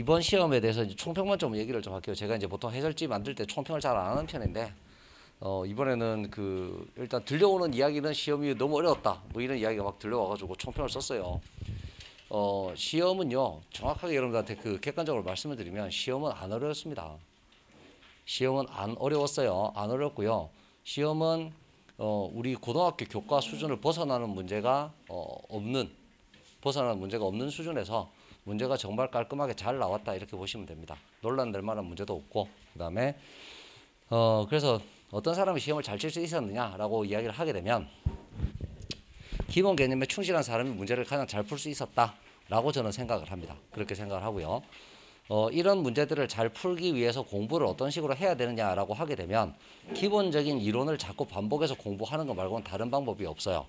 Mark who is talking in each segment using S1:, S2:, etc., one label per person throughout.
S1: 이번 시험에 대해서 이제 총평만 좀 얘기를 좀 할게요. 제가 이제 보통 해설지 만들 때 총평을 잘 안 하는 편인데 어, 이번에는 그 일단 들려오는 이야기는 시험이 너무 어려웠다. 뭐 이런 이야기가 막 들려와가지고 총평을 썼어요. 어, 시험은요 정확하게 여러분들한테 그 객관적으로 말씀을 드리면 시험은 안 어려웠습니다. 시험은 안 어려웠어요. 안 어렵고요. 시험은 어, 우리 고등학교 교과 수준을 벗어나는 문제가 어, 없는 벗어나는 문제가 없는 수준에서 문제가 정말 깔끔하게 잘 나왔다 이렇게 보시면 됩니다. 논란 될 만한 문제도 없고 그다음에 어 그래서 어떤 사람이 시험을 잘 칠 수 있었느냐라고 이야기를 하게 되면 기본 개념에 충실한 사람이 문제를 가장 잘 풀 수 있었다라고 저는 생각을 합니다. 그렇게 생각을 하고요. 어, 이런 문제들을 잘 풀기 위해서 공부를 어떤 식으로 해야 되느냐라고 하게 되면 기본적인 이론을 자꾸 반복해서 공부하는 거 말고는 다른 방법이 없어요.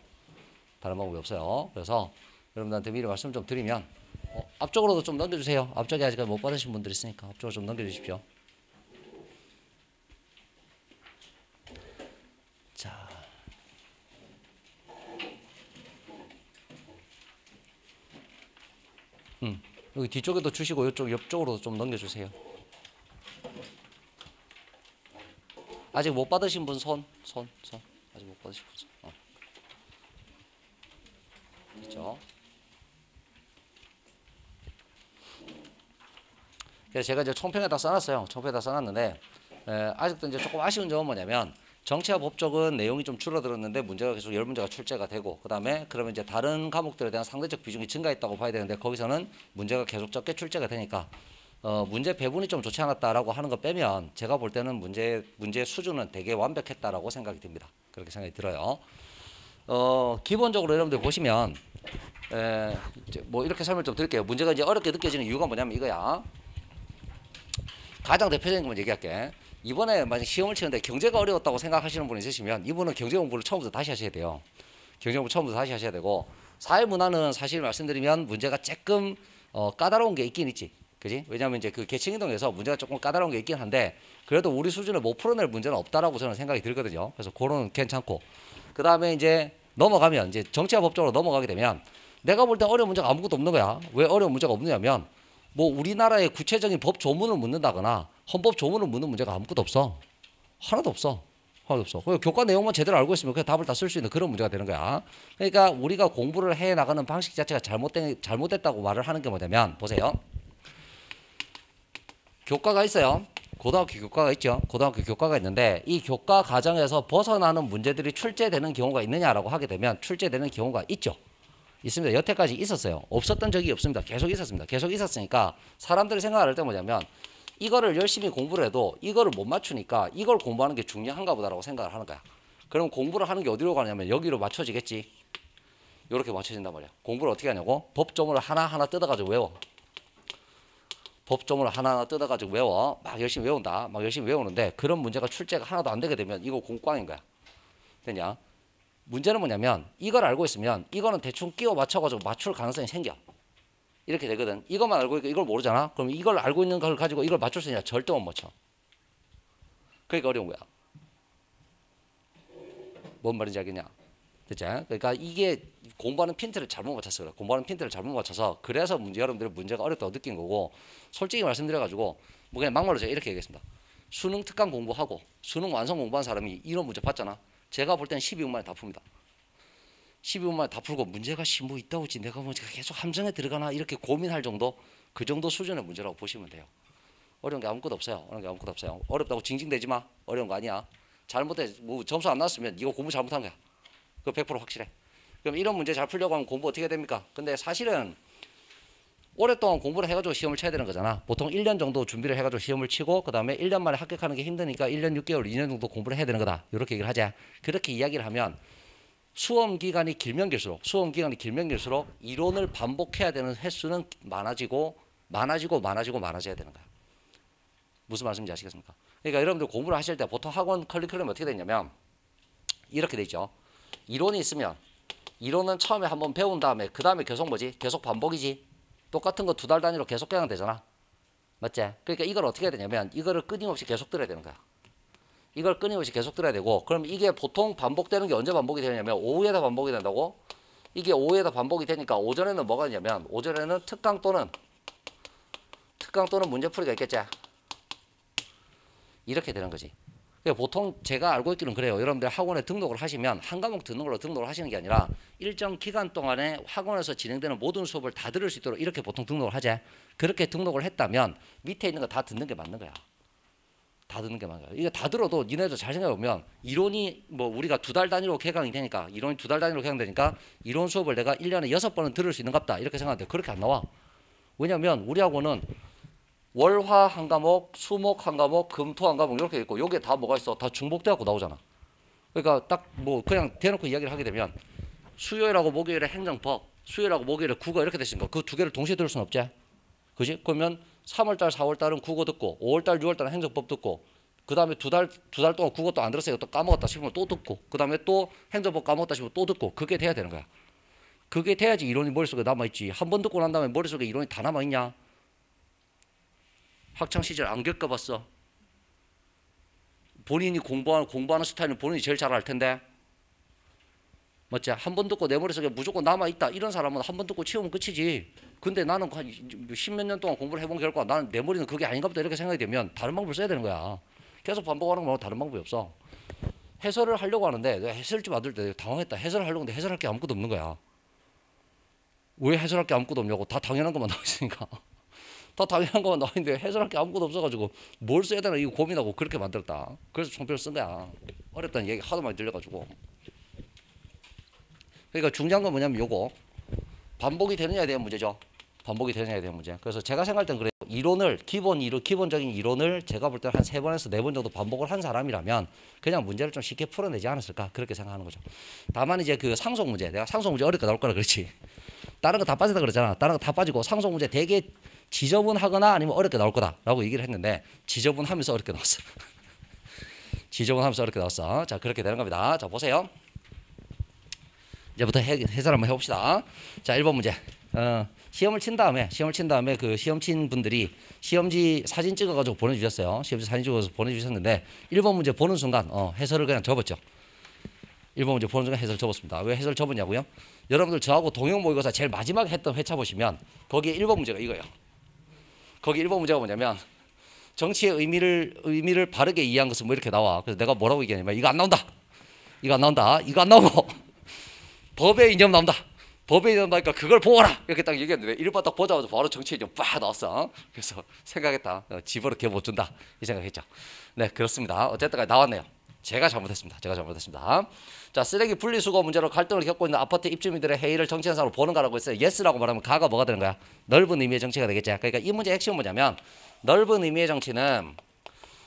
S1: 다른 방법이 없어요. 그래서 여러분들한테 미리 말씀 좀 드리면 어, 앞쪽으로도 좀 넘겨주세요. 앞쪽에 아직 못 받으신 분들 있으니까 앞쪽으로 좀 넘겨주십시오. 자, 음, 여기 뒤쪽에도 주시고 이쪽 옆쪽으로도 좀 넘겨주세요. 아직 못 받으신 분 손, 손, 손. 아직 못 받으신 분 손. 어. 있죠. 그래서 제가 이제 총평에다 써놨어요. 총평에다 써놨는데 에, 아직도 이제 조금 아쉬운 점은 뭐냐면 정치와 법적은 내용이 좀 줄어들었는데 문제가 계속 열 문제가 출제가 되고 그 다음에 그러면 이제 다른 과목들에 대한 상대적 비중이 증가했다고 봐야 되는데 거기서는 문제가 계속 적게 출제가 되니까 어, 문제 배분이 좀 좋지 않았다라고 하는 거 빼면 제가 볼 때는 문제 문제 수준은 되게 완벽했다라고 생각이 듭니다. 그렇게 생각이 들어요. 어, 기본적으로 여러분들 보시면 에, 뭐 이렇게 설명 좀 드릴게요. 문제가 이제 어렵게 느껴지는 이유가 뭐냐면 이거야. 가장 대표적인 것만 얘기할게. 이번에 만약 시험을 치는데 경제가 어려웠다고 생각하시는 분 있으시면 이분은 경제 공부를 처음부터 다시 하셔야 돼요. 경제 공부 처음부터 다시 하셔야 되고 사회 문화는 사실 말씀드리면 문제가 조금 어, 까다로운 게 있긴 있지. 그지? 왜냐하면 이제 그 계층 이동에서 문제가 조금 까다로운 게 있긴 한데 그래도 우리 수준을 못 풀어낼 문제는 없다라고 저는 생각이 들거든요. 그래서 그거는 괜찮고 그 다음에 이제 넘어가면 이제 정치와 법적으로 넘어가게 되면 내가 볼 때 어려운 문제가 아무것도 없는 거야. 왜 어려운 문제가 없느냐면 뭐 우리나라의 구체적인 법 조문을 묻는다거나 헌법 조문을 묻는 문제가 아무것도 없어. 하나도 없어. 하나도 없어. 그 교과 내용만 제대로 알고 있으면 그 답을 다 쓸 수 있는 그런 문제가 되는 거야. 그러니까 우리가 공부를 해 나가는 방식 자체가 잘못된 잘못됐다고 말을 하는 게 뭐냐면 보세요. 교과가 있어요. 고등학교 교과가 있죠. 고등학교 교과가 있는데 이 교과 과정에서 벗어나는 문제들이 출제되는 경우가 있느냐라고 하게 되면 출제되는 경우가 있죠. 있습니다. 여태까지 있었어요. 없었던 적이 없습니다. 계속 있었습니다. 계속 있었으니까 사람들이 생각할 때 뭐냐면 이거를 열심히 공부를 해도 이거를 못 맞추니까 이걸 공부하는 게 중요한가 보다라고 생각을 하는 거야. 그럼 공부를 하는 게 어디로 가냐면 여기로 맞춰지겠지. 이렇게 맞춰진단 말이야. 공부를 어떻게 하냐고? 법조문을 하나하나 뜯어가지고 외워. 법조문을 하나하나 뜯어가지고 외워. 막 열심히 외운다. 막 열심히 외우는데 그런 문제가 출제가 하나도 안 되게 되면 이거 공꽝인 거야. 되냐? 문제는 뭐냐면 이걸 알고 있으면 이거는 대충 끼워 맞춰가지고 맞출 가능성이 생겨. 이렇게 되거든. 이것만 알고 있고 이걸 모르잖아. 그럼 이걸 알고 있는 걸 가지고 이걸 맞출 수 있냐? 절대 못 맞춰. 그러니까 어려운 거야. 뭔 말인지 알겠냐? 됐지? 그러니까 이게 공부하는 핀트를 잘못 맞췄어. 그래. 공부하는 핀트를 잘못 맞춰서 그래서 문제, 여러분들이 문제가 어렵다고 느낀 거고 솔직히 말씀드려가지고 뭐 그냥 막말로 제가 이렇게 얘기했습니다. 수능 특강 공부하고 수능 완성 공부한 사람이 이런 문제 봤잖아. 제가 볼 때는 12분 만에 다 풉니다. 12분 만에 다 풀고 문제가 뭐 있다고 지 내가 뭐 계속 함정에 들어가나 이렇게 고민할 정도 그 정도 수준의 문제라고 보시면 돼요. 어려운 게 아무것도 없어요. 어려운 게 아무것도 없어요. 어렵다고 징징대지 마. 어려운 거 아니야. 잘못해 뭐 점수 안 나왔으면 이거 공부 잘못한 거야. 그거 100% 확실해. 그럼 이런 문제 잘 풀려고 하면 공부 어떻게 됩니까? 근데 사실은 오랫동안 공부를 해가지고 시험을 쳐야 되는 거잖아. 보통 1년 정도 준비를 해가지고 시험을 치고 그 다음에 1년 만에 합격하는 게 힘드니까 1년 6개월, 2년 정도 공부를 해야 되는 거다. 이렇게 얘기를 하자. 그렇게 이야기를 하면 수험 기간이 길면 길수록 수험 기간이 길면 길수록 이론을 반복해야 되는 횟수는 많아지고 많아지고 많아지고 많아져야 되는 거야. 무슨 말씀인지 아시겠습니까? 그러니까 여러분들 공부를 하실 때 보통 학원 커리큘럼이 어떻게 되냐면 이렇게 돼 있죠. 이론이 있으면 이론은 처음에 한번 배운 다음에 그 다음에 계속 뭐지? 계속 반복이지. 똑같은 거 두 달 단위로 계속 그냥 되잖아. 맞지? 그러니까 이걸 어떻게 해야 되냐면 이거를 끊임없이 계속 들어야 되는 거야. 이걸 끊임없이 계속 들어야 되고 그럼 이게 보통 반복되는 게 언제 반복이 되냐면 오후에다 반복이 된다고 이게 오후에다 반복이 되니까 오전에는 뭐가 있냐면 오전에는 특강 또는 특강 또는 문제풀이가 있겠지. 이렇게 되는 거지. 그러니까 보통 제가 알고 있기는 그래요. 여러분들 학원에 등록을 하시면 한 과목 듣는 걸로 등록을 하시는 게 아니라 일정 기간 동안에 학원에서 진행되는 모든 수업을 다 들을 수 있도록 이렇게 보통 등록을 하지. 그렇게 등록을 했다면 밑에 있는 거 다 듣는 게 맞는 거야. 다 듣는 게 맞아요. 이게 다 들어도 니네도 잘 생각해 보면 이론이 뭐 우리가 두 달 단위로 개강이 되니까 이론이 두 달 단위로 개강되니까 이론 수업을 내가 1년에 여섯 번은 들을 수 있는 갑다. 이렇게 생각하는데 그렇게 안 나와. 왜냐면 우리 학원은 월화 한 과목, 수목 한 과목, 금토 한 과목 이렇게 있고 여기에 다 뭐가 있어? 다 중복돼갖고 나오잖아. 그러니까 딱 뭐 그냥 대놓고 이야기를 하게 되면 수요일하고 목요일에 행정법, 수요일하고 목요일에 국어 이렇게 되시니까 그두 개를 동시에 들을 수는 없지. 그지? 그러면 3월달, 4월달은 국어 듣고 5월달, 6월달은 행정법 듣고 그 다음에 두 달 두 달 동안 국어 또 안 들었어요. 또 까먹었다 싶으면 또 듣고 그 다음에 또 행정법 까먹었다 싶으면 또 듣고 그게 돼야 되는 거야. 그게 돼야지 이론이 머릿속에 남아있지. 한 번 듣고 난 다음에 머릿속에 이론이 다 남아있냐? 학창 시절 안 겪어봤어. 본인이 공부하는 공부하는 스타일은 본인이 제일 잘 알 텐데. 맞지? 한 번 듣고 내 머릿속에 무조건 남아 있다. 이런 사람은 한 번 듣고 치우면 끝이지. 근데 나는 한 십몇 년 동안 공부를 해본 결과 나는 내 머리는 그게 아닌가 보다 이렇게 생각이 되면 다른 방법을 써야 되는 거야. 계속 반복하는 거 말고 다른 방법이 없어. 해설을 하려고 하는데 해설집 받을 때 당황했다. 해설을 하려고 하는데 해설할 게 아무것도 없는 거야. 왜 해설할 게 아무것도 없냐고 다 당연한 것만 나와 있으니까. 다 당연한 나와 있는데 해설할 게 아무것도 없어가지고 뭘 써야 되나 이거 고민하고 그렇게 만들었다. 그래서 총표를 쓴 거야. 어렵다는 얘기 하도 많이 들려가지고. 그러니까 중요한 건 뭐냐면 요거 반복이 되느냐에 대한 문제죠. 반복이 되느냐에 대한 문제. 그래서 제가 생각할 땐 그래요. 이론을 기본 이론 기본적인 이론을 제가 볼때한세 번에서 네 번 정도 반복을 한 사람이라면 그냥 문제를 좀 쉽게 풀어내지 않았을까 그렇게 생각하는 거죠. 다만 이제 그 상속 문제 내가 상속 문제 어렵게 나올 거라 그렇지. 다른 거 다 빠지다 그러잖아. 다른 거 다 빠지고 상속 문제 되게 지저분하거나 아니면 어렵게 나올 거다라고 얘기를 했는데 지저분하면서 어렵게 나왔어. 지저분하면서 어렵게 나왔어. 자 그렇게 되는 겁니다. 자 보세요. 이제부터 해, 해설 한번 해봅시다. 자 1번 문제. 어, 시험을 친 다음에 시험을 친 다음에 그 시험 친 분들이 시험지 사진 찍어가지고 보내주셨어요. 시험지 사진 찍어서 보내주셨는데 1번 문제 보는 순간 어, 해설을 그냥 접었죠. 1번 문제 보는 순간 해설 접었습니다. 왜 해설 접었냐고요? 여러분들 저하고 동영 모의고사 제일 마지막에 했던 회차 보시면 거기에 1번 문제가 이거예요. 거기 1번 문제가 뭐냐면 정치의 의미를 의미를 바르게 이해한 것은 뭐 이렇게 나와. 그래서 내가 뭐라고 얘기하냐면 이거 안 나온다. 이거 안 나온다. 이거 안 나오고 법의 이념 나온다. 법에 이런다니까 그걸 보아라 이렇게 딱 얘기했는데 이를 딱 보자마자 바로 정치에 좀빡 나왔어 그래서 생각했다 어, 지 버릇 개 못 준다 이 생각했죠 네 그렇습니다 어쨌든 나왔네요 제가 잘못했습니다. 제가 잘못했습니다. 자 쓰레기 분리수거 문제로 갈등을 겪고 있는 아파트 입주민들의 회의를 정치 현상으로 보는 거라고 했어요. yes라고 말하면 가가 뭐가 되는 거야? 넓은 의미의 정치가 되겠지. 그러니까 이 문제의 핵심은 뭐냐면 넓은 의미의 정치는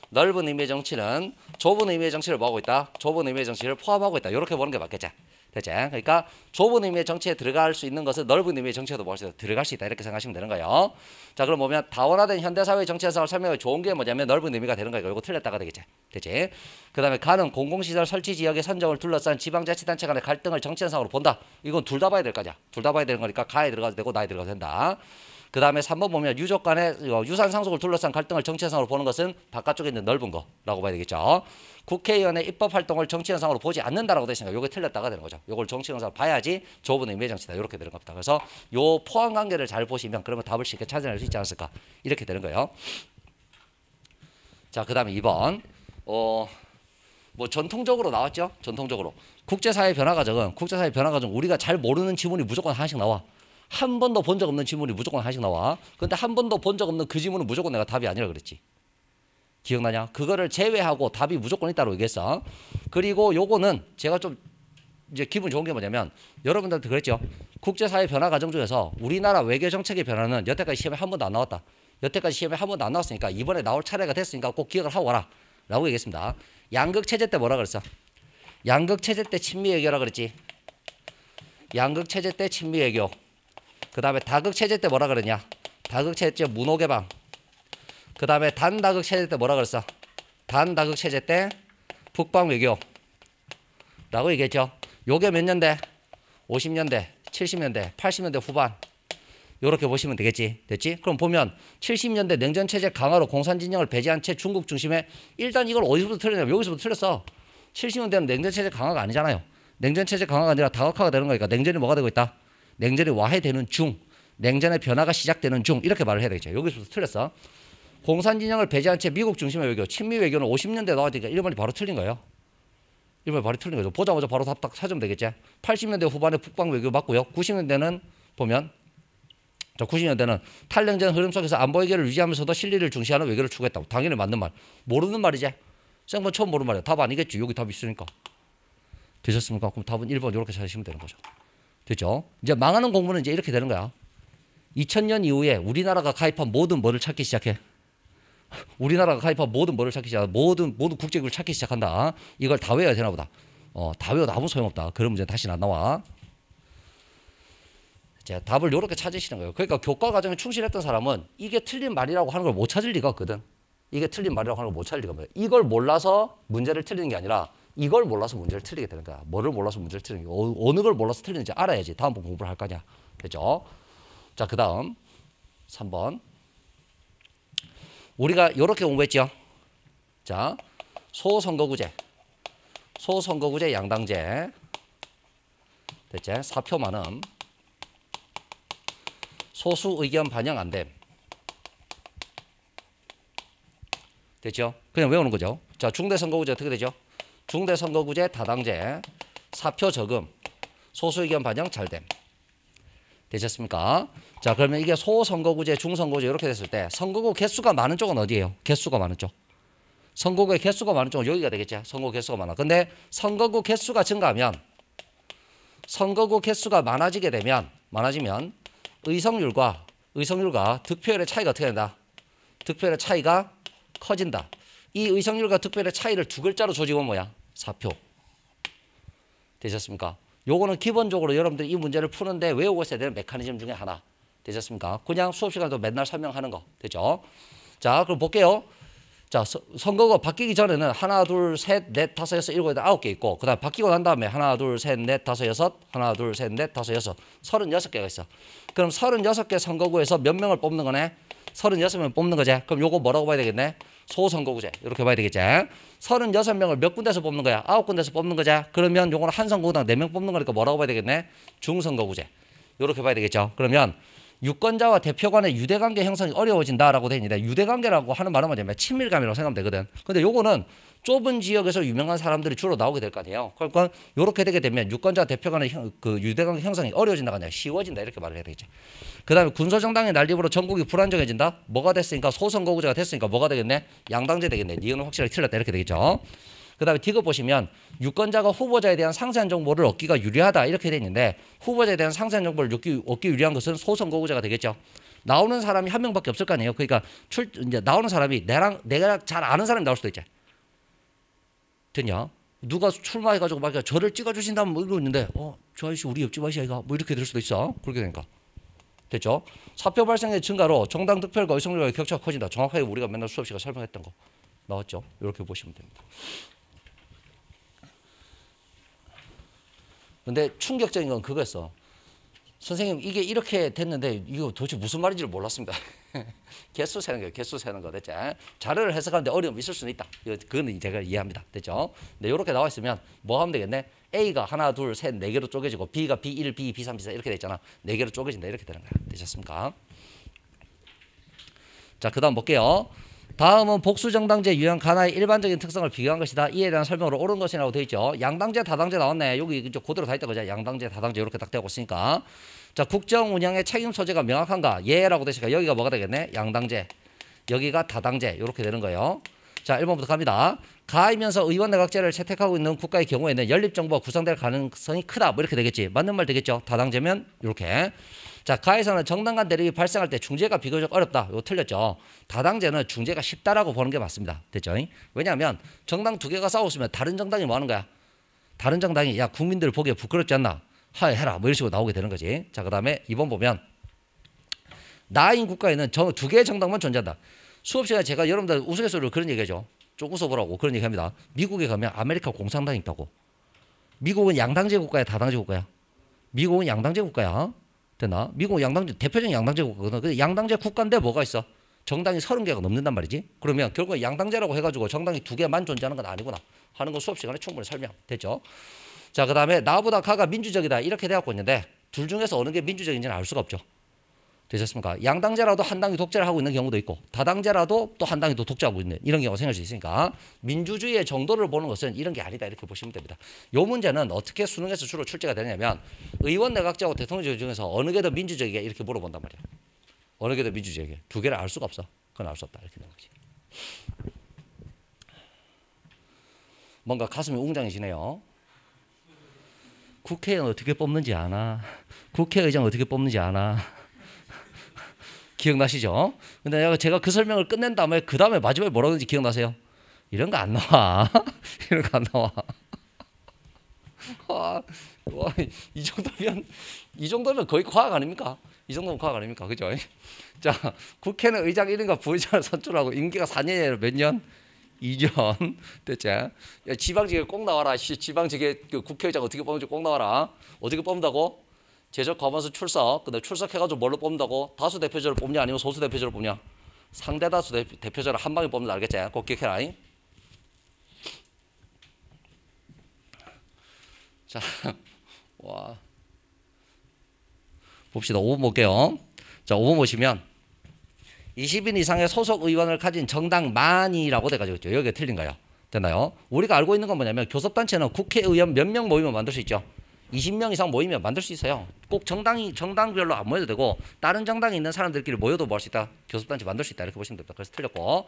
S1: 넓은 의미의 정치는 좁은 의미의 정치를 뭐하고 있다? 좁은 의미의 정치를 포함하고 있다. 이렇게 보는 게 맞겠지 됐지? 그러니까 좁은 의미의 정치에 들어갈 수 있는 것은 넓은 의미의 정치에도 뭐할 들어갈 수 있다 이렇게 생각하시면 되는 거예요. 자 그럼 보면 다원화된 현대사회의 현상을 설명해 좋은 게 뭐냐면 넓은 의미가 되는 거예요. 이거 틀렸다가 되겠지. 됐지? 그 다음에 가는 공공시설 설치 지역의 선정을 둘러싼 지방자치단체 간의 갈등을 정치 현상으로 본다. 이건 둘 다 봐야 될 거냐. 둘 다 봐야 되는 거니까 가에 들어가도 되고 나에 들어가도 된다. 그 다음에 3번 보면 유족 간의 유산 상속을 둘러싼 갈등을 정치 현상으로 보는 것은 바깥쪽에 있는 넓은 거라고 봐야 되겠죠. 국회의원의 입법 활동을 정치 현상으로 보지 않는다라고 되시니까 요게 틀렸다가 되는 거죠. 요걸 정치 현상으로 봐야지 좁은 의미의 정치다. 이렇게 되는 겁니다. 그래서 요 포함 관계를 잘 보시면 그러면 답을 쉽게 찾아낼 수 있지 않았을까. 이렇게 되는 거예요. 자, 그 다음에 2번. 어, 뭐 전통적으로 나왔죠. 전통적으로. 국제사회 변화 과정은 국제사회 변화 과정 우리가 잘 모르는 지문이 무조건 하나씩 나와. 한 번도 본 적 없는 지문이 무조건 하나씩 나와. 근데 한 번도 본 적 없는 그 지문은 무조건 내가 답이 아니라 그랬지. 기억나냐? 그거를 제외하고 답이 무조건 있다고 얘기했어. 그리고 요거는 제가 좀 이제 기분 좋은 게 뭐냐면 여러분들한테 그랬죠. 국제사회 변화 과정 중에서 우리나라 외교 정책의 변화는 여태까지 시험에 한 번도 안 나왔다. 여태까지 시험에 한 번도 안 나왔으니까 이번에 나올 차례가 됐으니까 꼭 기억을 하고 와라. 라고 얘기했습니다. 양극 체제 때 뭐라 그랬어? 양극 체제 때 친미 외교라 그랬지. 양극 체제 때 친미 외교. 그 다음에 다극 체제 때 뭐라 그러냐? 다극 체제 때 문호 개방. 그 다음에 단다극 체제 때 뭐라 그랬어? 단다극 체제 때 북방 외교. 라고 얘기했죠. 요게 몇 년대? 50년대, 70년대, 80년대 후반. 요렇게 보시면 되겠지. 됐지? 그럼 보면 70년대 냉전 체제 강화로 공산 진영을 배제한 채 중국 중심에 일단 이걸 어디서부터 틀렸냐면 여기서부터 틀렸어. 70년대는 냉전 체제 강화가 아니잖아요. 냉전 체제 강화가 아니라 다각화가 되는 거니까 냉전이 뭐가 되고 있다? 냉전이 와해되는 중. 냉전의 변화가 시작되는 중 이렇게 말을 해야 되겠죠. 여기서부터 틀렸어. 공산 진영을 배제한 채 미국 중심의 외교, 친미 외교는 50년대 나왔으니까 1번이 바로 틀린 거예요. 1번이 바로 틀린 거죠. 보자마자 바로 답딱 찾으면 되겠지. 80년대 후반에 북방 외교 맞고요. 90년대는 보면 자, 90년대는 탈냉전 흐름 속에서 안보 외교를 유지하면서도 실리를 중시하는 외교를 추구했다고. 당연히 맞는 말. 모르는 말이지. 생번 처음 모르는 말이야. 답 아니겠지. 여기 답 있으니까. 되셨습니까? 그럼 답은 1번 이렇게 찾으시면 되는 거죠. 됐죠? 이제 망하는 공부는 이제 이렇게 되는 거야. 2000년 이후에 우리나라가 가입한 모든 뭐를 찾기 시작해. 우리나라가 가입한 모든 뭐를 찾기 시작. 모든 모든 국제국을 찾기 시작한다. 이걸 다 외워야 되나 보다. 어, 다 외워도 아무 소용없다. 그런 문제 다시는 안 나와. 자, 답을 이렇게 찾으시는 거예요. 그러니까 교과 과정에 충실했던 사람은 이게 틀린 말이라고 하는 걸 못 찾을 리가 없거든. 이게 틀린 말이라고 하는 걸 못 찾을 리가 없어요. 이걸 몰라서 문제를 틀리는 게 아니라 이걸 몰라서 문제를 틀리게 되는 거야. 뭐를 몰라서 문제를 틀리는 게 어, 어느 걸 몰라서 틀리는지 알아야지 다음 번 공부를 할 거냐. 됐죠? 자, 그 다음 3번. 우리가 이렇게 공부했죠. 자, 소선거구제, 소선거구제 양당제, 됐지? 사표 많음, 소수 의견 반영 안 됨. 됐죠? 그냥 외우는 거죠. 자, 중대선거구제 어떻게 되죠? 중대선거구제 다당제, 사표 적음, 소수 의견 반영 잘 됨. 되셨습니까? 자, 그러면 이게 소선거구제, 중선거구제 이렇게 됐을 때 선거구 개수가 많은 쪽은 어디예요? 개수가 많은 쪽. 선거구의 개수가 많은 쪽은 여기가 되겠죠. 선거 개수가 많아. 근데 선거구 개수가 증가하면 선거구 개수가 많아지게 되면 많아지면 의석률과 의석률과 득표율의 차이가 어떻게 된다? 득표율의 차이가 커진다. 이 의석률과 득표율의 차이를 두 글자로 조직은 뭐야? 사표. 되셨습니까? 요거는 기본적으로 여러분들이 이 문제를 푸는데 외우고 있어야 되는 메커니즘 중에 하나. 되셨습니까? 그냥 수업 시간에도 맨날 설명하는 거. 되죠? 자, 그럼 볼게요. 자, 서, 선거가 바뀌기 전에는 하나, 둘, 셋, 넷, 다섯, 여섯, 일곱, 여덟, 아홉 개 있고, 그 다음 바뀌고 난 다음에 하나, 둘, 셋, 넷, 다섯, 여섯, 하나, 둘, 셋, 넷, 다섯, 여섯, 서른여섯 개가 있어. 그럼 서른여섯 개 선거구에서 몇 명을 뽑는 거네? 서른여섯 명 뽑는 거지. 그럼 요거 뭐라고 봐야 되겠네? 소선거구제. 이렇게 봐야 되겠지. 서른여섯 명을 몇 군데서 뽑는 거야? 아홉 군데서 뽑는 거지. 그러면 요거는 한 선거구당 네명 뽑는 거니까 뭐라고 봐야 되겠네? 중선거구제. 이렇게 봐야 되겠죠. 그러면 유권자와 대표 간의 유대관계 형성이 어려워진다라고 돼 있는데 유대관계라고 하는 말은 뭐냐면 친밀감이라고 생각하면 되거든. 근데 요거는 좁은 지역에서 유명한 사람들이 주로 나오게 될 거 아니에요. 그러니까 이렇게 되게 되면 유권자 대표 간의 형, 그 유대관계 형성이 어려워진다가 아니라 쉬워진다 이렇게 말을 해야 되겠죠. 그다음에 군소정당의 난립으로 전국이 불안정해진다. 뭐가 됐으니까 소선거구제가 됐으니까 뭐가 되겠네? 양당제 되겠네. 니은 확실하게 틀렸다 이렇게 되겠죠. 그다음에 디귿 보시면 유권자가 후보자에 대한 상세한 정보를 얻기가 유리하다 이렇게 돼 있는데 후보자에 대한 상세한 정보를 얻기, 얻기 유리한 것은 소선거구제가 되겠죠. 나오는 사람이 한 명밖에 없을 거 아니에요. 그러니까 출 이제 나오는 사람이 내랑 내가 잘 아는 사람이 나올 수도 있죠. 됐냐? 누가 출마해가지고 막 저를 찍어주신다면 뭐 이러고 있는데 어저 아저씨 우리 옆집 아저씨가 뭐 이렇게 될 수도 있어. 그렇게 되니까 됐죠? 사표 발생의 증가로 정당 득표율과 의석률과 격차가 커진다. 정확하게 우리가 맨날 수업 시간 설명했던 거 나왔죠? 이렇게 보시면 됩니다. 근데 충격적인 건 그거였어. 선생님 이게 이렇게 됐는데 이거 도대체 무슨 말인지 를 몰랐습니다. 개수 세는 거예요. 개수 세는 거 됐죠? 자료를 해석하는데 어려움이 있을 수는 있다. 그거는 제가 이해합니다. 됐죠? 근데 이렇게 나와 있으면 뭐 하면 되겠네? A가 하나, 둘, 셋, 네 개로 쪼개지고 B가 B1, B, B3, B4 이렇게 돼 있잖아. 네 개로 쪼개진다 이렇게 되는 거야. 되셨습니까? 자, 그다음 볼게요. 다음은 복수정당제 유형 가나의 일반적인 특성을 비교한 것이다. 이에 대한 설명으로 옳은 것이라고 되어 있죠. 양당제, 다당제 나왔네. 여기 이제 그대로 다 있다 그죠? 양당제, 다당제 이렇게 딱 되고 있으니까. 자, 국정 운영의 책임 소재가 명확한가? 예라고 되시니까 여기가 뭐가 되겠네? 양당제. 여기가 다당제. 이렇게 되는 거예요. 자, 1번부터 갑니다. 가이면서 의원 내각제를 채택하고 있는 국가의 경우에는 연립 정부가 구성될 가능성이 크다. 뭐 이렇게 되겠지. 맞는 말 되겠죠? 다당제면 이렇게. 자, 가에서는 정당 간 대립이 발생할 때 중재가 비교적 어렵다. 이거 틀렸죠. 다당제는 중재가 쉽다라고 보는 게 맞습니다. 됐죠? 왜냐하면 정당 두 개가 싸웠으면 다른 정당이 뭐 하는 거야? 다른 정당이 야 국민들 보기에 부끄럽지 않나? 하해 해라. 뭐 이런 식으로 나오게 되는 거지. 자, 그다음에 2번 보면 나인 국가에는 정, 두 개의 정당만 존재한다. 수업 시간에 제가 여러분들 우스갯소리로 그런 얘기하죠. 좀 웃어보라고 그런 얘기합니다. 미국에 가면 아메리카 공산당이 있다고. 미국은 양당제 국가야, 다당제 국가야. 미국은 양당제 국가야. 됐나? 미국 양당제 대표적인 양당제 국가거든. 근데 양당제 국가인데 뭐가 있어? 정당이 서른 개가 넘는단 말이지. 그러면 결국 양당제라고 해가지고 정당이 두 개만 존재하는 건 아니구나 하는 거 수업 시간에 충분히 설명됐죠. 자, 그 다음에 나보다 가가 민주적이다 이렇게 돼갖고 있는데 둘 중에서 어느 게 민주적인지는 알 수가 없죠. 되셨습니까? 양당제라도 한 당이 독재를 하고 있는 경우도 있고 다당제라도 또 한 당이 또 독재하고 있는 이런 경우가 생길 수 있으니까 민주주의의 정도를 보는 것은 이런 게 아니다 이렇게 보시면 됩니다. 요 문제는 어떻게 수능에서 주로 출제가 되냐면 의원 내각제하고 대통령제 중에서 어느 게 더 민주적이게 이렇게 물어본단 말이야. 어느 게 더 민주적이게 두 개를 알 수가 없어. 그건 알 수 없다 이렇게 되는 거지. 뭔가 가슴이 웅장해지네요. 국회의원 어떻게 뽑는지 아나? 국회의장 어떻게 뽑는지 아나? 기억나시죠? 근데 제가 그 설명을 끝낸 다음에 그 다음에 마지막에 뭐라고 했는지 기억나세요? 이런 거 안 나와. 이런 거 안 나와. 와, 와, 이 정도면 이 정도면 거의 과학 아닙니까? 이 정도면 과학 아닙니까? 그죠? 자, 국회는 의장 1인과 부의장을 선출하고 임기가 4년이에요. 몇 년? 2년 됐지? 야, 지방직에 꼭 나와라. 지방직에 그 국회의장 어떻게 뽑는지 꼭 나와라. 어떻게 뽑는다고? 제적 과반수 출석. 근데 출석해가지고 뭘로 뽑는다고? 다수 대표제를 뽑냐 아니면 소수 대표제를 뽑냐? 상대 다수 대, 표제를한 방에 뽑는다 알겠지? 꼭 기억해라. 자, 와. 봅시다. 5번 볼게요. 자, 5번 보시면 20인 이상의 소속 의원을 가진 정당만이라고 돼가지고 있죠. 여기가 틀린 거예요. 됐나요? 우리가 알고 있는 건 뭐냐면 교섭단체는 국회의원 몇 명 모이면 만들 수 있죠. 20명 이상 모이면 만들 수 있어요. 꼭 정당이 정당별로 안 모여도 되고 다른 정당에 있는 사람들끼리 모여도 뭐 할 수 있다. 교섭단체 만들 수 있다. 이렇게 보시면 됩니다. 그래서 틀렸고.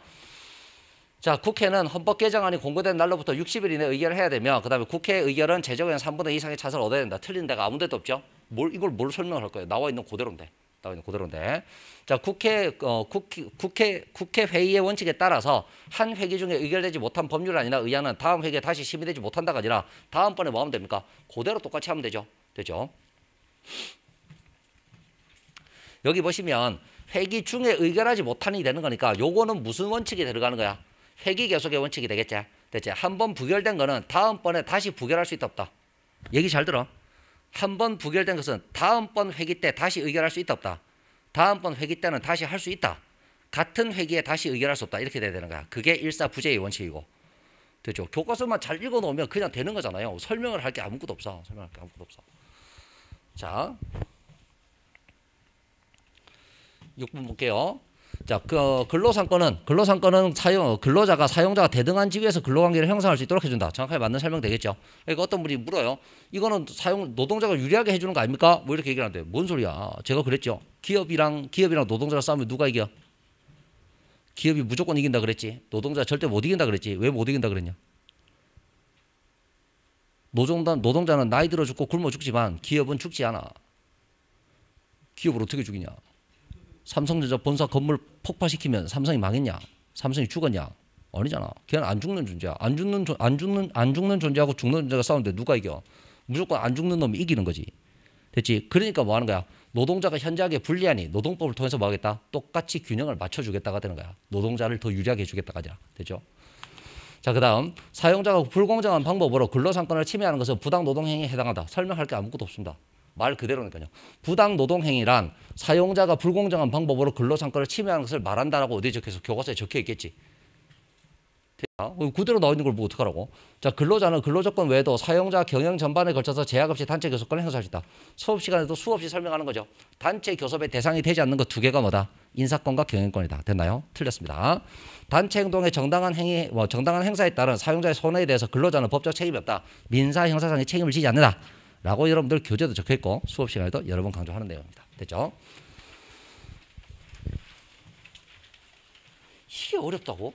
S1: 자, 국회는 헌법 개정안이 공고된 날로부터 60일 이내 의결을 해야 되며 그다음에 국회 의결은 제적의원 3분의 2 이상의 찬성을 얻어야 된다. 틀린 데가 아무 데도 없죠. 뭘 이걸 뭘 설명을 할 거예요? 나와 있는 그대로인데. 나와 있는 그대로인데. 자, 국회 어, 국회 국회 국회 회의의 원칙에 따라서 한 회기 중에 의결되지 못한 법률안이나 의안은 다음 회기에 다시 심의되지 못한다가 아니라 다음번에 뭐 하면 됩니까? 그대로 똑같이 하면 되죠. 되죠? 여기 보시면 회기 중에 의결하지 못한이 되는 거니까 요거는 무슨 원칙이 들어가는 거야? 회기 계속의 원칙이 되겠지. 됐지? 한 번 부결된 거는 다음번에 다시 부결할 수 있다 없다. 얘기 잘 들어. 한 번 부결된 것은 다음번 회기 때 다시 의결할 수 있다 없다. 다음번 회기 때는 다시 할 수 있다. 같은 회기에 다시 의결할 수 없다. 이렇게 돼야 되는 거야. 그게 일사부재의 원칙이고. 됐죠? 교과서만 잘 읽어 놓으면 그냥 되는 거잖아요. 설명을 할 게 아무것도 없어. 설명할 게 아무것도 없어. 자. 6번 볼게요. 자, 그 어, 근로상권은 근로상권은 사용 근로자가 사용자가 대등한 지위에서 근로관계를 형성할 수 있도록 해준다. 정확하게 맞는 설명 되겠죠. 그러니까 어떤 분이 물어요. 이거는 사용 노동자가 유리하게 해주는 거 아닙니까? 뭐 이렇게 얘기를 하는데 뭔 소리야? 제가 그랬죠. 기업이랑 기업이랑 노동자가 싸우면 누가 이겨? 기업이 무조건 이긴다 그랬지. 노동자 절대 못 이긴다 그랬지. 왜 못 이긴다 그랬냐? 노동자, 노동자는 나이 들어 죽고 굶어 죽지만 기업은 죽지 않아. 기업을 어떻게 죽이냐? 삼성전자 본사 건물 폭파시키면 삼성이 망했냐? 삼성이 죽었냐? 아니잖아. 걔는 안 죽는 존재야. 안 죽는 안 죽는 안 죽는 존재하고 죽는 존재가 싸우는데 누가 이겨? 무조건 안 죽는 놈이 이기는 거지. 됐지? 그러니까 뭐 하는 거야? 노동자가 현저하게 불리하니 노동법을 통해서 뭐 하겠다? 똑같이 균형을 맞춰주겠다가 되는 거야. 노동자를 더 유리하게 해주겠다가 아니라. 되죠? 자, 그 다음 사용자가 불공정한 방법으로 근로상권을 침해하는 것은 부당 노동행위에 해당한다. 설명할 게 아무것도 없습니다. 말 그대로니까요. 부당 노동 행위란 사용자가 불공정한 방법으로 근로상권을 침해하는 것을 말한다라고 어디에 적혀서 교과서에 적혀 있겠지. 그대로 나와 있는 걸 보고 어떡하라고. 자, 근로자는 근로조건 외에도 사용자 경영 전반에 걸쳐서 제약 없이 단체 교섭권을 행사할 수 있다. 수업 시간에도 수없이 설명하는 거죠. 단체 교섭의 대상이 되지 않는 것 두 개가 뭐다? 인사권과 경영권이다. 됐나요? 틀렸습니다. 단체 행동의 정당한 행위, 뭐 정당한 행사에 따른 사용자의 손해에 대해서 근로자는 법적 책임이 없다. 민사 형사상의 책임을 지지 않는다. 라고 여러분들 교재도 적혀있고 수업 시간에도 여러 번 강조하는 내용입니다. 됐죠? 이게 어렵다고?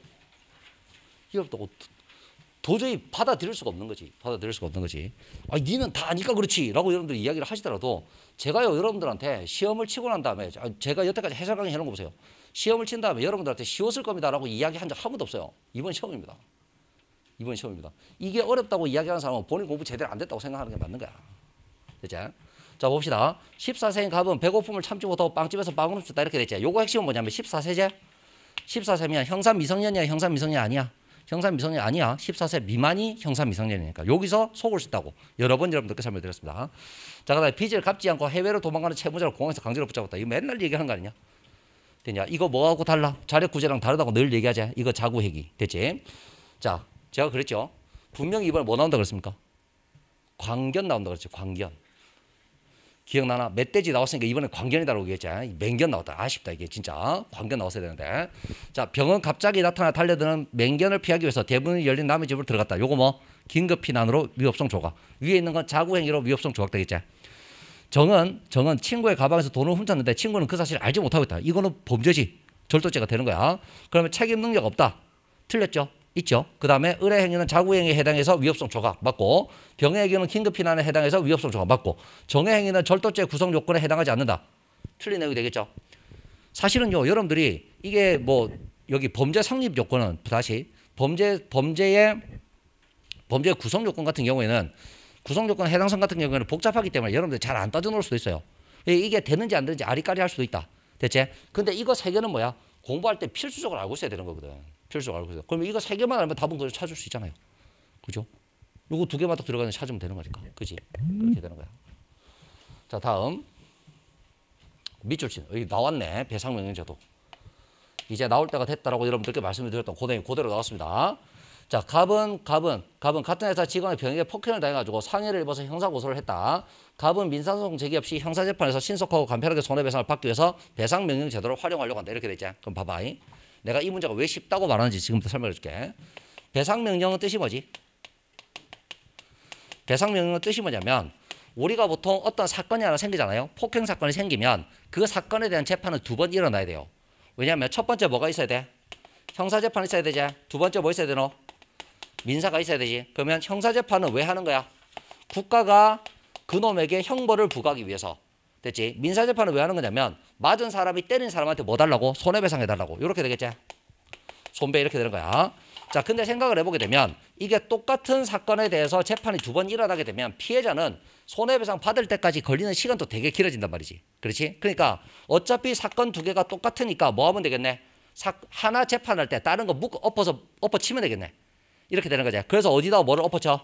S1: 이게 어렵다고? 도저히 받아들일 수가 없는 거지. 받아들일 수가 없는 거지. 아, 니는 다 아니까 그렇지. 라고 여러분들이 이야기를 하시더라도 제가요, 여러분들한테 시험을 치고 난 다음에 제가 여태까지 해설 강의 해놓은 거 보세요. 시험을 친 다음에 여러분들한테 쉬웠을 겁니다. 라고 이야기 한 적 한 번도 없어요. 이번 시험입니다. 이번 시험입니다. 이게 어렵다고 이야기하는 사람은 본인 공부 제대로 안 됐다고 생각하는 게 맞는 거야. 됐죠? 자 봅시다. 14세인 갑은 배고픔을 참지 못하고 빵집에서 빵을 훔쳤다 이렇게 됐죠. 요거 핵심은 뭐냐면 14세제? 14세면 형사 미성년이야 형사 미성년 아니야? 형사 미성년 아니야. 14세 미만이 형사 미성년이니까 여기서 속을 수 있다고 여러 번 여러분들께 설명드렸습니다. 자 그다음에 빚을 갚지 않고 해외로 도망가는 채무자를 공항에서 강제로 붙잡았다. 이거 맨날 얘기하는 거 아니냐? 됐냐? 이거 뭐하고 달라? 자력 구제랑 다르다고 늘 얘기하자. 이거 자구회기 됐지? 자 제가 그랬죠. 분명히 이번에 뭐 나온다 그랬습니까? 광견 나온다 그랬죠. 광견. 기억나나? 멧돼지 나왔으니까 이번에 광견이다라고 얘기했지. 맹견 나왔다. 아쉽다 이게 진짜. 광견 나왔어야 되는데. 자 병은 갑자기 나타나 달려드는 맹견을 피하기 위해서 대문이 열린 남의 집으로 들어갔다. 요거 뭐 긴급 피난으로 위협성 조각. 위에 있는 건 자구 행위로 위협성 조각 되겠지. 정은 정은 친구의 가방에서 돈을 훔쳤는데 친구는 그 사실을 알지 못하고 있다. 이거는 범죄지. 절도죄가 되는 거야. 그러면 책임 능력 없다. 틀렸죠? 있죠. 그 다음에 의뢰 행위는 자구 행위에 해당해서 위협성 조각 맞고 병의 행위는 긴급 피난에 해당해서 위협성 조각 맞고 정의 행위는 절도죄 구성 요건에 해당하지 않는다. 틀린 내용이 되겠죠. 사실은요, 여러분들이 이게 뭐 여기 범죄 성립 요건은 다시 범죄 범죄의 범죄 구성 요건 같은 경우에는 구성 요건 해당성 같은 경우에는 복잡하기 때문에 여러분들 잘 안 따져 놓을 수도 있어요. 이게 되는지 안 되는지 아리까리 할 수도 있다. 대체 근데 이거 세 개는 뭐야? 공부할 때 필수적으로 알고 있어야 되는 거거든. 필수적으로 알고 있어요. 그러면 이거 세 개만 알면 답은 그걸 찾을 수 있잖아요. 그죠? 요거 두 개만 딱 들어가면 찾으면 되는 거니까. 그지? 그렇게 되는 거야. 자, 다음. 밑줄 친. 여기 나왔네. 배상명령제도. 이제 나올 때가 됐다라고 여러분들께 말씀을 드렸던 고대로, 고대로 나왔습니다. 자, 갑은, 갑은, 갑은 같은 회사 직원의 병에게 폭행을 당해가지고 상해를 입어서 형사 고소를 했다. 갑은 민사소송 제기 없이 형사 재판에서 신속하고 간편하게 손해배상을 받기 위해서 배상 명령 제도를 활용하려고 한다. 이렇게 돼 있지. 그럼 봐봐. 내가 이 문제가 왜 쉽다고 말하는지 지금부터 설명해 줄게. 배상 명령은 뜻이 뭐지? 배상 명령은 뜻이 뭐냐면 우리가 보통 어떤 사건이 하나 생기잖아요. 폭행 사건이 생기면 그 사건에 대한 재판은 두 번 일어나야 돼요. 왜냐하면 첫 번째 뭐가 있어야 돼? 형사 재판 있어야 되지. 두 번째 뭐 있어야 되노? 민사가 있어야 되지. 그러면 형사 재판은 왜 하는 거야? 국가가 그놈에게 형벌을 부과하기 위해서. 됐지? 민사 재판은 왜 하는 거냐면 맞은 사람이 때린 사람한테 뭐 달라고? 손해배상 해달라고. 이렇게 되겠지? 손배 이렇게 되는 거야. 자, 근데 생각을 해보게 되면 이게 똑같은 사건에 대해서 재판이 두 번 일어나게 되면 피해자는 손해배상 받을 때까지 걸리는 시간도 되게 길어진단 말이지. 그렇지? 그러니까 어차피 사건 두 개가 똑같으니까 뭐 하면 되겠네? 사, 하나 재판할 때 다른 거 묶어 엎어서 엎어치면 되겠네. 이렇게 되는 거지. 그래서 어디다 뭐를 엎어쳐?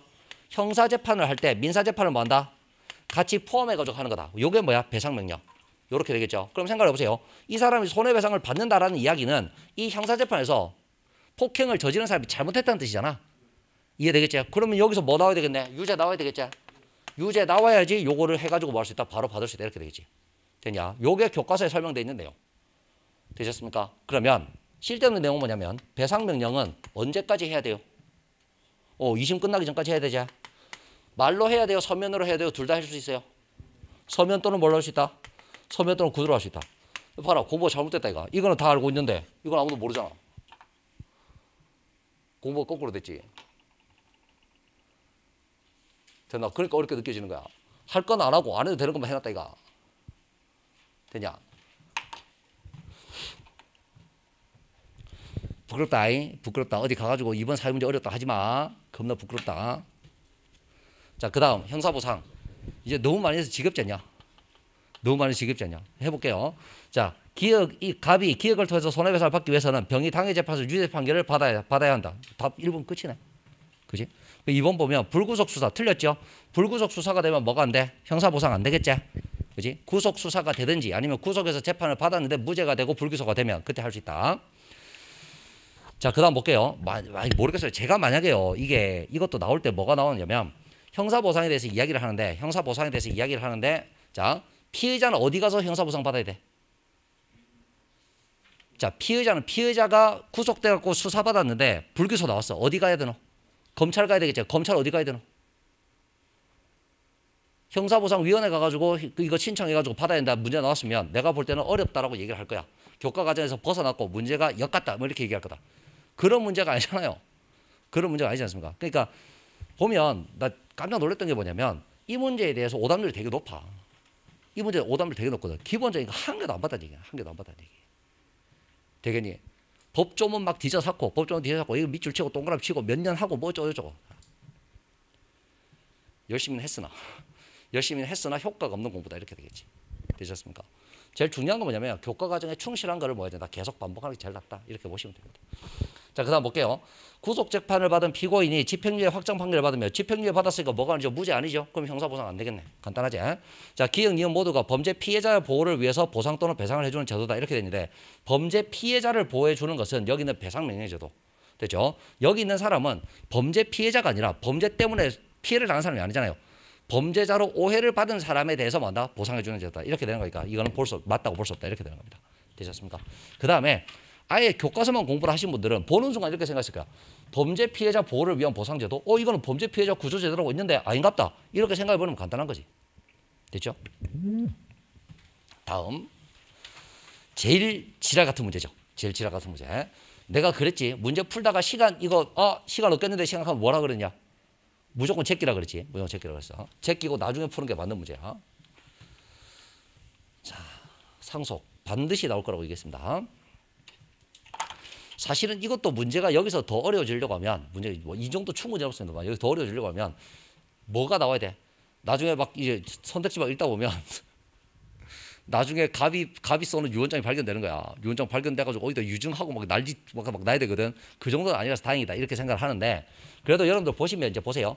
S1: 형사 재판을 할 때 민사 재판을 뭐 한다? 같이 포함해 가지고 하는 거다. 요게 뭐야? 배상 명령. 요렇게 되겠죠. 그럼 생각해 보세요. 이 사람이 손해배상을 받는다라는 이야기는 이 형사 재판에서 폭행을 저지른 사람이 잘못했다는 뜻이잖아. 이해되겠지? 그러면 여기서 뭐 나와야 되겠네? 유죄 나와야 되겠지? 유죄 나와야지 요거를 해가지고 뭐 할 수 있다? 바로 받을 수 있다. 이렇게 되겠지. 되냐? 요게 교과서에 설명되어 있는데요. 되셨습니까? 그러면 실제는 내용은 뭐냐면 배상명령은 언제까지 해야 돼요? 어, 2심 끝나기 전까지 해야 되지. 말로 해야 돼요? 서면으로 해야 돼요? 둘 다 할 수 있어요? 서면 또는 뭘로 할 수 있다? 서면 또는 구두로 할 수 있다. 봐라, 공부가 잘못됐다 이거. 이거는 다 알고 있는데 이건 아무도 모르잖아. 공부가 거꾸로 됐지. 됐나? 그러니까 어렵게 느껴지는 거야. 할 건 안 하고 안 해도 되는 것만 해놨다 이거. 되냐? 부끄럽다. 이. 부끄럽다. 어디 가가지고 이번 사회 문제 어렵다 하지 마. 겁나 부끄럽다. 자, 그 다음 형사보상. 이제 너무 많이 해서 지겹지 않냐? 너무 지겹지 않냐? 해볼게요. 자, 기억, 이 갑이 기억을 통해서 손해배상을 받기 위해서는 병이 당해 재판에서 유죄 판결을 받아야, 받아야 한다. 답 1번 끝이네. 그지? 2번 보면 불구속 수사 틀렸죠? 불구속 수사가 되면 뭐가 안 돼? 형사보상 안 되겠지? 그지? 구속 수사가 되든지 아니면 구속에서 재판을 받았는데 무죄가 되고 불기소가 되면 그때 할 수 있다. 자, 그 다음 볼게요. 많이 모르겠어요. 제가 만약에요, 이게, 이것도 나올 때 뭐가 나오냐면, 형사 보상에 대해서 이야기를 하는데, 형사 보상에 대해서 이야기를 하는데, 자, 피의자는 어디 가서 형사보상 받아야 돼? 자, 피의자는 피의자가 구속돼 갖고 수사받았는데, 불기소 나왔어. 어디 가야 되노? 검찰 가야 되겠죠. 검찰 어디 가야 되노? 형사보상위원회 가가지고 이거 신청해가지고 받아야 된다 문제 나왔으면 내가 볼 때는 어렵다라고 얘기를 할 거야. 교과 과정에서 벗어났고 문제가 역같다 뭐 이렇게 얘기할 거다. 그런 문제가 아니잖아요. 그런 문제가 아니지 않습니까? 그러니까 보면 나 깜짝 놀랐던 게 뭐냐면 이 문제에 대해서 오답률이 되게 높아. 이 문제 오답률 되게 높거든. 기본적인 거 한 개도 안 받다는 얘기야. 한 개도 안 받다는 얘기. 되겠니? 법조문 막 뒤져잡고 법조문 뒤져잡고 이거 밑줄 치고 동그라미 치고 몇 년 하고 뭐 어쩌고 저쩌고. 열심히는 했으나 열심히는 했으나 효과가 없는 공부다 이렇게 되겠지. 되셨습니까? 제일 중요한 건 뭐냐면 교과 과정에 충실한 거를 뭐 해야 된다. 계속 반복하는 게 제일 낫다. 이렇게 보시면 됩니다. 자, 그 다음 볼게요. 구속 재판을 받은 피고인이 집행유예 확정 판결을 받으면 집행유예 받았으니까 뭐가 아니죠? 무죄 아니죠? 그럼 형사보상 안 되겠네. 간단하지? 자, 기억, 니은 모두가 범죄 피해자의 보호를 위해서 보상 또는 배상을 해주는 제도다. 이렇게 되는데 범죄 피해자를 보호해주는 것은 여기는 배상명령제도. 됐죠? 여기 있는 사람은 범죄 피해자가 아니라 범죄 때문에 피해를 당한 사람이 아니잖아요. 범죄자로 오해를 받은 사람에 대해서 뭐다 보상해 주는 제도다 이렇게 되는 거니까 이거는 볼 수 맞다고 볼 수 없다 이렇게 되는 겁니다. 되셨습니까? 그 다음에 아예 교과서만 공부를 하신 분들은 보는 순간 이렇게 생각했을 거야. 범죄 피해자 보호를 위한 보상제도? 어 이거는 범죄 피해자 구조제도라고 있는데 아닌갑다. 이렇게 생각해 보면 간단한 거지. 됐죠? 다음 제일 지랄 같은 문제죠. 제일 지랄 같은 문제. 내가 그랬지. 문제 풀다가 시간 이거 어 시간 없겠는데 생각하면 뭐라 그랬냐? 무조건 제끼라 그랬지. 무조건 제끼라 그랬어. 제끼고 나중에 푸는 게 맞는 문제야. 자, 상속 반드시 나올 거라고 얘기했습니다. 사실은 이것도 문제가 여기서 더 어려워지려고 하면 문제 뭐이 정도 충분히 어렵습니다만 여기 더 어려워지려고 하면 뭐가 나와야 돼? 나중에 막 이제 선택지 막 읽다 보면 나중에 갑이 갑이 쏘는 유언장이 발견되는 거야. 유언장 발견돼가지고 어디다 유증하고 막 날지 막, 막 나야 되거든. 그 정도는 아니라서 다행이다 이렇게 생각을 하는데 그래도 여러분들 보시면 이제 보세요.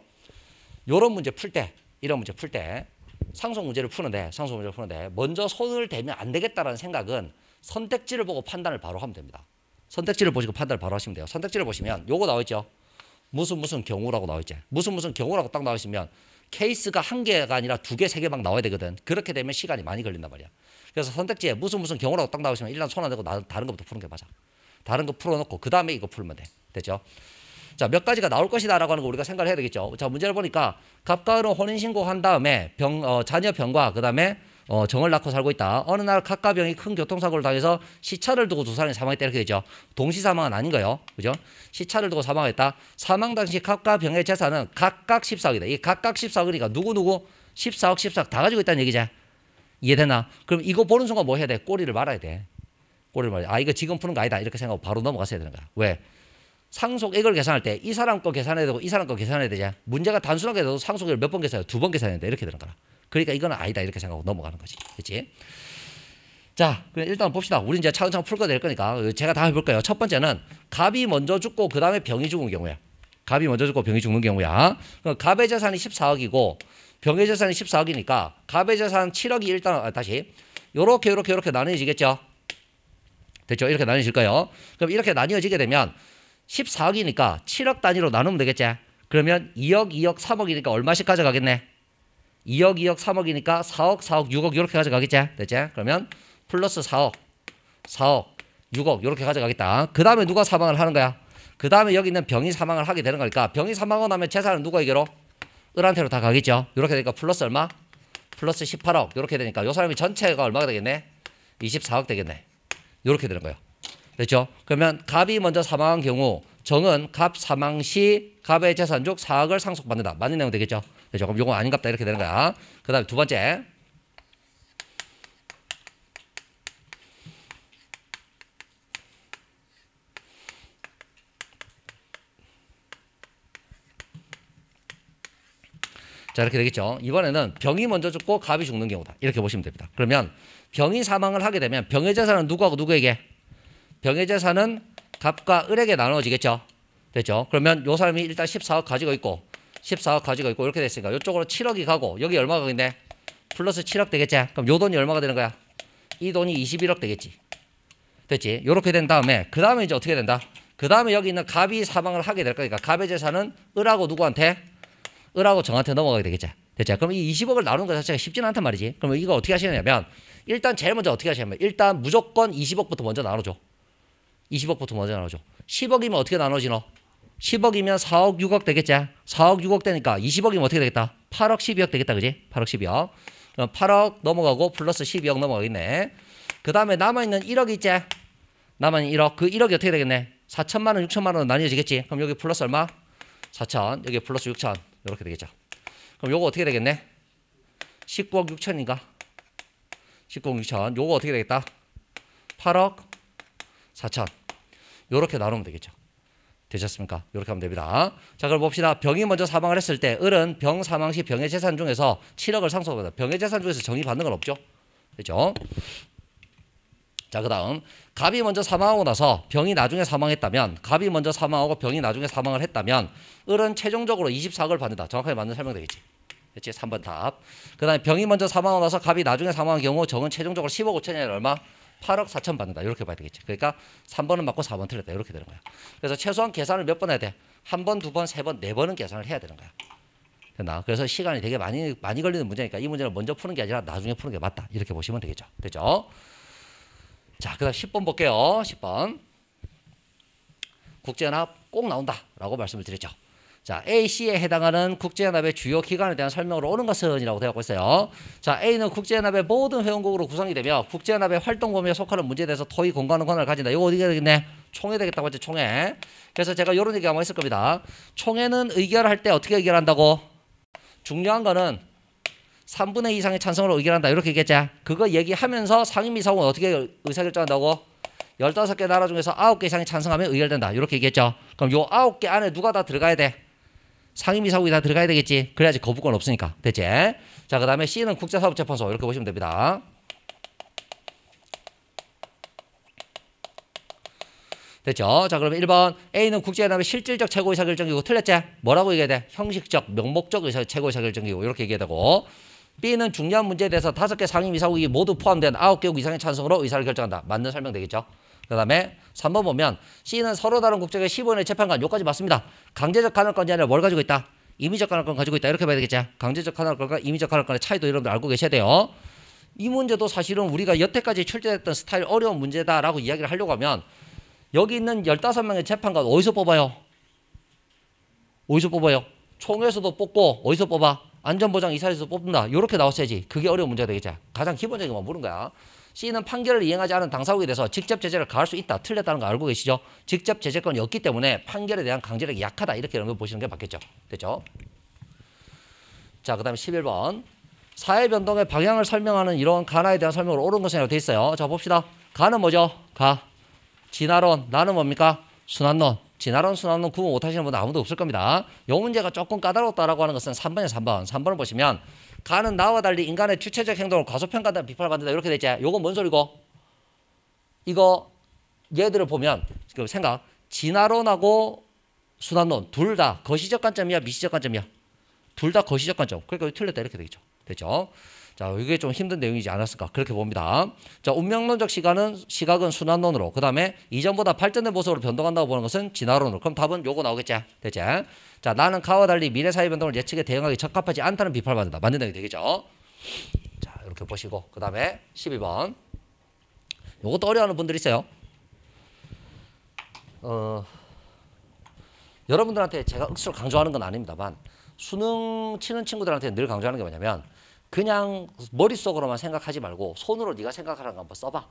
S1: 요런 문제 풀 때 이런 문제 풀 때 상속 문제를 푸는데 상속 문제를 푸는데 먼저 손을 대면 안 되겠다라는 생각은 선택지를 보고 판단을 바로 하면 됩니다. 선택지를 보시고 판단을 바로 하시면 돼요. 선택지를 보시면 요거 나와 있죠. 무슨 무슨 경우라고 나와 있지. 무슨 무슨 경우라고 딱 나와 있으면 케이스가 한 개가 아니라 두 개, 세 개 막 나와야 되거든. 그렇게 되면 시간이 많이 걸린단 말이야. 그래서 선택지에 무슨 무슨 경우라고 딱 나와 있으면 일단 손 안 대고 나- 다른 것부터 푸는 게 맞아. 다른 거 풀어놓고 그 다음에 이거 풀면 돼. 됐죠? 자, 몇 가지가 나올 것이다라고 하는 거 우리가 생각을 해야 되겠죠. 자, 문제를 보니까 갑과 을은 혼인 신고 한 다음에 병, 어, 자녀 병과 그 다음에 어, 정을 낳고 살고 있다. 어느 날 각과 병이 큰 교통사고를 당해서 시차를 두고 두 사람이 사망했다 이렇게 되죠. 동시 사망은 아닌 거예요. 그죠? 시차를 두고 사망했다. 사망 당시 각과 병의 재산은 각각 14억이다. 이 각각 14억이니까 누구누구 14억, 14억 다 가지고 있다는 얘기지. 이해되나? 그럼 이거 보는 순간 뭐 해야 돼? 꼬리를 말아야 돼. 꼬리를 말아야 돼. 아, 이거 지금 푸는 거 아니다. 이렇게 생각하고 바로 넘어갔어야 되는 거야. 왜? 상속액을 계산할 때 이 사람 거 계산해야 되고 이 사람 거 계산해야 되지. 문제가 단순하게 돼도 상속액을 몇 번 계산해요? 두 번 계산해야 돼. 이렇게 되는 거라. 그러니까 이거는 아니다. 이렇게 생각하고 넘어가는 거지. 그렇지? 자, 그럼 일단 봅시다. 우리 이제 차근차근 풀거 될 거니까 제가 다 해볼 거예요. 첫 번째는 갑이 먼저 죽고 그 다음에 병이 죽은 경우야. 갑이 먼저 죽고 병이 죽는 경우야. 그럼 갑의 재산이 14억이고 병의 재산이 14억이니까 갑의 재산 7억이 일단 아, 다시 요렇게 요렇게 요렇게 나눠지겠죠. 됐죠? 이렇게 거예요. 그럼 이렇게 나뉘어지게 되면 14억이니까 7억 단위로 나누면 되겠지. 그러면 2억, 2억, 3억이니까 얼마씩 가져가겠네? 2억, 2억, 3억이니까 4억, 4억, 6억 이렇게 가져가겠지. 됐지? 그러면 플러스 4억, 4억, 6억 이렇게 가져가겠다. 그 다음에 누가 사망을 하는 거야? 그 다음에 여기 있는 병이 사망을 하게 되는 거니까 병이 사망하고 나면 재산은 누구에게로? 을한테로 다 가겠죠. 이렇게 되니까 플러스 얼마? 플러스 18억 이렇게 되니까 이 사람이 전체가 얼마가 되겠네? 24억 되겠네. 이렇게 되는 거예요. 됐죠? 그러면 갑이 먼저 사망한 경우 정은 갑 사망 시 갑의 재산 중 4억을 상속받는다. 맞는 내용 되겠죠? 됐죠? 그럼 요거 아닌갑다 이렇게 되는 거야. 그 다음에 두 번째 자 이렇게 되겠죠. 이번에는 병이 먼저 죽고 갑이 죽는 경우다. 이렇게 보시면 됩니다. 그러면 병이 사망을 하게 되면 병의 재산은 누구하고 누구에게? 병의 재산은 갑과 을에게 나눠지겠죠. 됐죠. 그러면 요 사람이 일단 14억 가지고 있고 14억 가지고 있고 이렇게 됐으니까 이쪽으로 7억이 가고 여기 얼마가 가겠네? 플러스 7억 되겠지. 그럼 요 돈이 얼마가 되는 거야? 이 돈이 21억 되겠지. 됐지. 요렇게 된 다음에 그 다음에 이제 어떻게 된다? 그 다음에 여기 있는 갑이 사망을 하게 될 거니까 갑의 재산은 을하고 누구한테? 을하고 정한테 넘어가게 되겠죠. 됐죠? 그럼 이 20억을 나누는 것 자체가 쉽지는 않단 말이지. 그러면 이거 어떻게 하시냐면 일단 제일 먼저 어떻게 하시냐면 일단 무조건 20억부터 먼저 나눠줘. 20억부터 먼저 나눠줘. 10억이면 어떻게 나눠지노? 10억이면 4억 6억 되겠지? 4억 6억 되니까 20억이면 어떻게 되겠다? 8억 12억 되겠다. 그지? 8억 12억. 그럼 8억 넘어가고 플러스 12억 넘어가겠네. 그 다음에 남아있는 1억 있지? 남아있는 1억. 그 1억이 어떻게 되겠네? 4천만 원, 6천만 원 나뉘어지겠지? 그럼 여기 플러스 얼마? 4천. 여기 플러스 6천. 이렇게 되겠죠. 그럼 요거 어떻게 되겠네? 19억 6천인가? 19억 6천. 요거 어떻게 되겠다? 8억 4천. 요렇게 나누면 되겠죠. 되셨습니까? 이렇게 하면 됩니다. 자, 그럼 봅시다. 병이 먼저 사망을 했을 때 을은 병 사망 시 병의 재산 중에서 7억을 상속합니다. 병의 재산 중에서 정의 받는 건 없죠. 그죠? 자, 그다음 갑이 먼저 사망하고 나서 병이 나중에 사망했다면 갑이 먼저 사망하고 병이 나중에 사망을 했다면 을은 최종적으로 24억을 받는다. 정확하게 맞는 설명 되겠지. 그렇지? 3번 답. 그다음에 병이 먼저 사망하고 나서 갑이 나중에 사망한 경우 정은 최종적으로 10억 5천이 아니라 얼마? 8억 4천 받는다. 이렇게 봐야 되겠지. 그러니까 3번은 맞고 4번 틀렸다. 이렇게 되는 거야. 그래서 최소한 계산을 몇 번 해야 돼? 한 번, 두 번, 세 번, 네 번은 계산을 해야 되는 거야. 됐나? 그래서 시간이 되게 많이 많이 걸리는 문제니까 이 문제를 먼저 푸는 게 아니라 나중에 푸는 게 맞다. 이렇게 보시면 되겠죠. 됐죠? 자, 그다음 10번 볼게요. 10번. 국제연합 꼭 나온다라고 말씀을 드렸죠. 자, A, C에 해당하는 국제연합의 주요 기관에 대한 설명을 옳은 것은이라고 되어 있고 있어요. 자, A는 국제연합의 모든 회원국으로 구성이 되며 국제연합의 활동 범위에 속하는 문제에 대해서 토의 공간하는 권한을 가진다. 이거 어디가 되겠네? 총회 되겠다고 했죠, 총회. 그래서 제가 이런 얘기 한번 했을 겁니다. 총회는 의결할 때 어떻게 의결한다고? 중요한 거는 3분의 2 이상의 찬성으로 의결한다. 이렇게 얘기했죠. 그거 얘기하면서 상임이사국은 어떻게 의사결정한다고? 15개 나라 중에서 9개 이상이 찬성하면 의결된다. 이렇게 얘기했죠. 그럼 요 9개 안에 누가 다 들어가야 돼? 상임이사국이 다 들어가야 되겠지. 그래야지 거부권 없으니까. 됐지? 자, 그 다음에 C는 국제사법재판소. 이렇게 보시면 됩니다. 됐죠? 자, 그러면 1번 A는 국제연합의 실질적 최고 의사결정이고 틀렸지? 뭐라고 얘기해야 돼? 형식적, 명목적 의사, 최고 의사결정이고 이렇게 얘기해야 되고 B는 중요한 문제에 대해서 다섯 개 상임이사국이 모두 포함된 아홉 개국 이상의 찬성으로 의사를 결정한다. 맞는 설명 되겠죠? 그 다음에 3번 보면 C는 서로 다른 국적의 15년의 재판관 요까지 맞습니다. 강제적 간헐권이 아니라 뭘 가지고 있다? 임의적 간헐권 가지고 있다. 이렇게 봐야 되겠죠? 강제적 간헐권과 임의적 간헐권의 차이도 여러분들 알고 계셔야 돼요. 이 문제도 사실은 우리가 여태까지 출제했던 스타일 어려운 문제다라고 이야기를 하려고 하면 여기 있는 15명의 재판관 어디서 뽑아요? 어디서 뽑아요? 총회에서도 뽑고 어디서 뽑아? 안전보장 이사에서 뽑는다. 이렇게 나왔어야지. 그게 어려운 문제가 되겠죠. 가장 기본적인 건 모르는 거야. C는 판결을 이행하지 않은 당사국에 대해서 직접 제재를 가할 수 있다. 틀렸다는 거 알고 계시죠? 직접 제재권이 없기 때문에 판결에 대한 강제력이 약하다. 이렇게 여러분 보시는 게 맞겠죠. 됐죠? 자, 그 다음에 11번. 사회 변동의 방향을 설명하는 이런 가나에 대한 설명을 옳은 것이라고 돼 있어요. 자, 봅시다. 가는 뭐죠? 가. 진화론. 나는 뭡니까? 순환론. 진화론, 순환론 구분 못하시는 분은 아무도 없을 겁니다. 이 문제가 조금 까다롭다라고 하는 것은 3번이에요. 3번. 3번을 보시면 가는 나와 달리 인간의 주체적 행동을 과소평가한다, 비판을 받는다 이렇게 되지. 요건 뭔 소리고? 이거 얘들을 보면 그 생각 진화론하고 순환론 둘 다 거시적 관점이야, 미시적 관점이야. 둘 다 거시적 관점. 그러니까 틀렸다 이렇게 되겠죠. 됐죠? 자, 이게 좀 힘든 내용이지 않았을까 그렇게 봅니다. 자, 운명론적 시각은 시각은 순환론으로 그 다음에 이전보다 발전된 모습으로 변동한다고 보는 것은 진화론으로. 그럼 답은 요거 나오겠지? 됐지? 자, 나는 가와 달리 미래 사회 변동을 예측에 대응하기 적합하지 않다는 비판을 받는다. 맞는 내용이 되겠죠? 자, 이렇게 보시고 그 다음에 12번. 요것도 어려워하는 분들 있어요. 어, 여러분들한테 제가 억수로 강조하는 건 아닙니다만 수능 치는 친구들한테 늘 강조하는 게 뭐냐면 그냥 머릿속으로만 생각하지 말고 손으로 네가 생각하는 거 한번 써봐.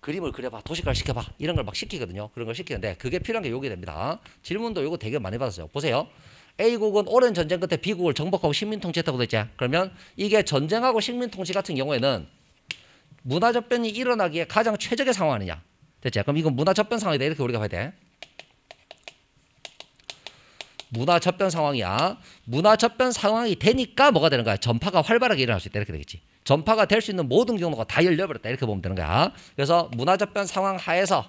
S1: 그림을 그려봐. 도식화를 시켜봐. 이런 걸 막 시키거든요. 그런 걸 시키는데 그게 필요한 게 요게 됩니다. 질문도 요거 되게 많이 받았어요. 보세요. A국은 오랜 전쟁 끝에 B국을 정복하고 식민통치했다고 됐지. 그러면 이게 전쟁하고 식민통치 같은 경우에는 문화접변이 일어나기에 가장 최적의 상황 아니냐. 됐지? 그럼 이건 문화접변 상황이다. 이렇게 우리가 봐야 돼. 문화 접변 상황이야. 문화 접변 상황이 되니까 뭐가 되는 거야? 전파가 활발하게 일어날 수 있다. 이렇게 되겠지. 전파가 될 수 있는 모든 경로가 다 열려버렸다. 이렇게 보면 되는 거야. 그래서 문화 접변 상황 하에서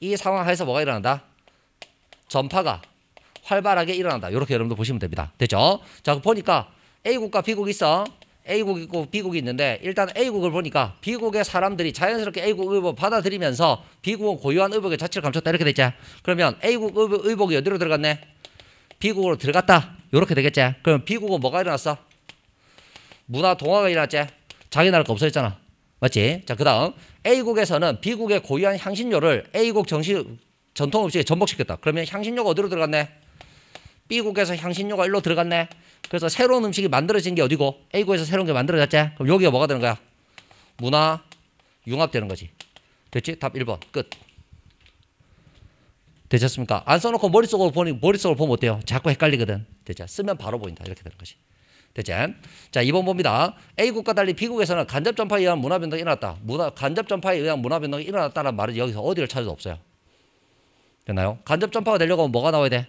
S1: 이 상황 하에서 뭐가 일어난다? 전파가 활발하게 일어난다. 이렇게 여러분들 보시면 됩니다. 됐죠? 자, 보니까 A국과 B국이 있어. A국이 있고 B국이 있는데 일단 A국을 보니까 B국의 사람들이 자연스럽게 A국 의복 받아들이면서 B국은 고유한 의복의 자체를 감췄다. 이렇게 됐지. 그러면 A국 의복이 어디로 들어갔네? 비국으로 들어갔다. 이렇게 되겠지. 그럼 비국은 뭐가 일어났어? 문화 동화가 일어났지. 자기 나라가 없어졌잖아. 맞지? 자, 그 다음 A국에서는 B국의 고유한 향신료를 A국 정식 전통 음식에 전복시켰다. 그러면 향신료가 어디로 들어갔네? B국에서 향신료가 일로 들어갔네. 그래서 새로운 음식이 만들어진 게 어디고? A국에서 새로운 게 만들어졌지. 그럼 여기가 뭐가 되는 거야? 문화 융합되는 거지. 됐지? 답 1번. 끝. 되셨습니까? 안 써놓고 머릿속으로 보니 머릿속으로 보면 어때요? 자꾸 헷갈리거든. 됐죠? 쓰면 바로 보인다. 이렇게 되는 것이. 됐죠? 자, 2번 봅니다. A국과 달리 B국에서는 간접 전파에 의한 문화 변동이 일어났다. 문화 간접 전파에 의한 문화 변동이 일어났다는 말은 여기서 어디를 찾아도 없어요. 됐나요? 간접 전파가 되려고 하면 뭐가 나와야 돼?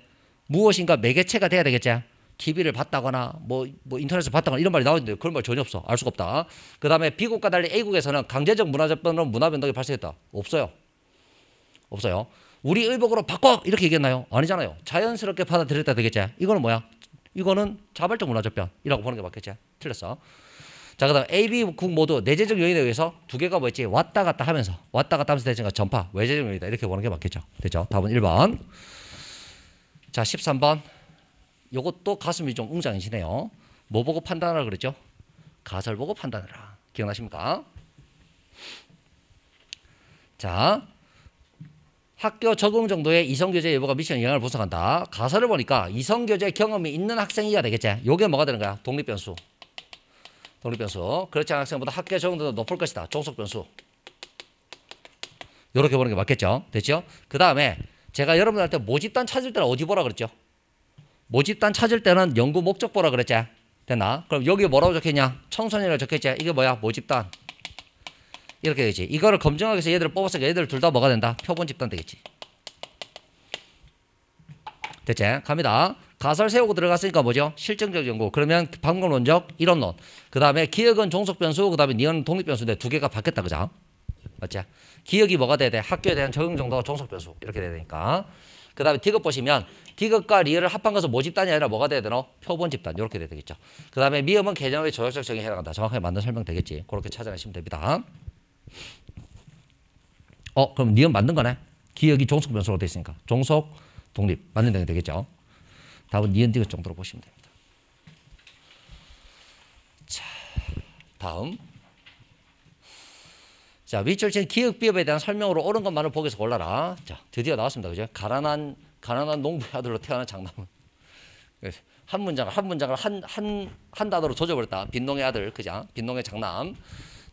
S1: 무엇인가 매개체가 돼야 되겠지? TV를 봤다거나 뭐, 뭐 인터넷을 봤다거나 이런 말이 나오는데 그런 말 전혀 없어. 알 수가 없다. 그 다음에 B국과 달리 A국에서는 강제적 문화 접변으로 문화 변동이 발생했다. 없어요. 없어요. 우리 의복으로 바꿔 이렇게 얘기했나요? 아니잖아요. 자연스럽게 받아들였다 되겠지. 이거는 뭐야? 이거는 자발적 문화접변이라고 보는 게 맞겠지. 틀렸어. 자, 그다음 A, B 국 모두 내재적 요인에 의해서 두 개가 뭐였지? 왔다 갔다 하면서 왔다 갔다 하면서 되니까 전파 외재적 요인이다 이렇게 보는 게 맞겠죠. 됐죠? 답은 1번. 자, 13번. 요것도 가슴이 좀 웅장해지네요. 뭐 보고 판단하라 그랬죠? 가설 보고 판단하라. 기억나십니까? 자, 학교 적응 정도의 이성교제 여부가 미션 영향을 분석한다. 가설을 보니까 이성교제 경험이 있는 학생이야 되겠지. 요게 뭐가 되는 거야? 독립변수. 독립변수. 그렇지 않은 학생보다 학교 적응도가 높을 것이다. 종속변수. 요렇게 보는 게 맞겠죠? 됐죠? 그 다음에 제가 여러분들한테 모집단 찾을 때는 어디 보라 그랬죠? 모집단 찾을 때는 연구 목적 보라 그랬지? 됐나? 그럼 여기 뭐라고 적혀있냐? 청소년이라고 적혀있지? 이게 뭐야? 모집단. 이렇게 되지. 이거를 검증하기 위해서 얘들을 뽑았으니까 얘들 둘 다 뭐가 된다? 표본 집단 되겠지. 됐지? 갑니다. 가설 세우고 들어갔으니까 뭐죠? 실증적 연구. 그러면 방법론적, 이론론. 그 다음에 기억은 종속변수, 그 다음에 니은 독립변수인데 두 개가 바뀌었다. 그죠? 맞지? 기억이 뭐가 돼야 돼? 학교에 대한 적응 정도가 종속변수. 이렇게 돼야 되니까. 그 다음에 디귿 보시면 디귿과 리을을 합한 것은 모집단이 아니라 뭐가 돼야 되노? 표본 집단. 이렇게 돼야 되겠죠. 그 다음에 미음은 개념의 조약적 정의에 해당한다. 정확하게 맞는 설명 되겠지. 그렇게 찾아내시면 됩니다. 어, 그럼 니은 맞는 거네? 기억이 종속 변수로 돼 있으니까. 종속, 독립. 맞는 데 되겠죠. 답은 니은 디귿 정도로 보시면 됩니다. 자, 다음. 자, 밑줄친 기억 비업에 대한 설명으로 옳은 것만을 보기에서 골라라. 자, 드디어 나왔습니다. 그죠? 가난한, 가난한 농부의 아들로 태어난 장남은. 한 문장을, 한 문장을 한, 한, 한 단어로 조져버렸다. 빈농의 아들, 그죠? 빈농의 장남.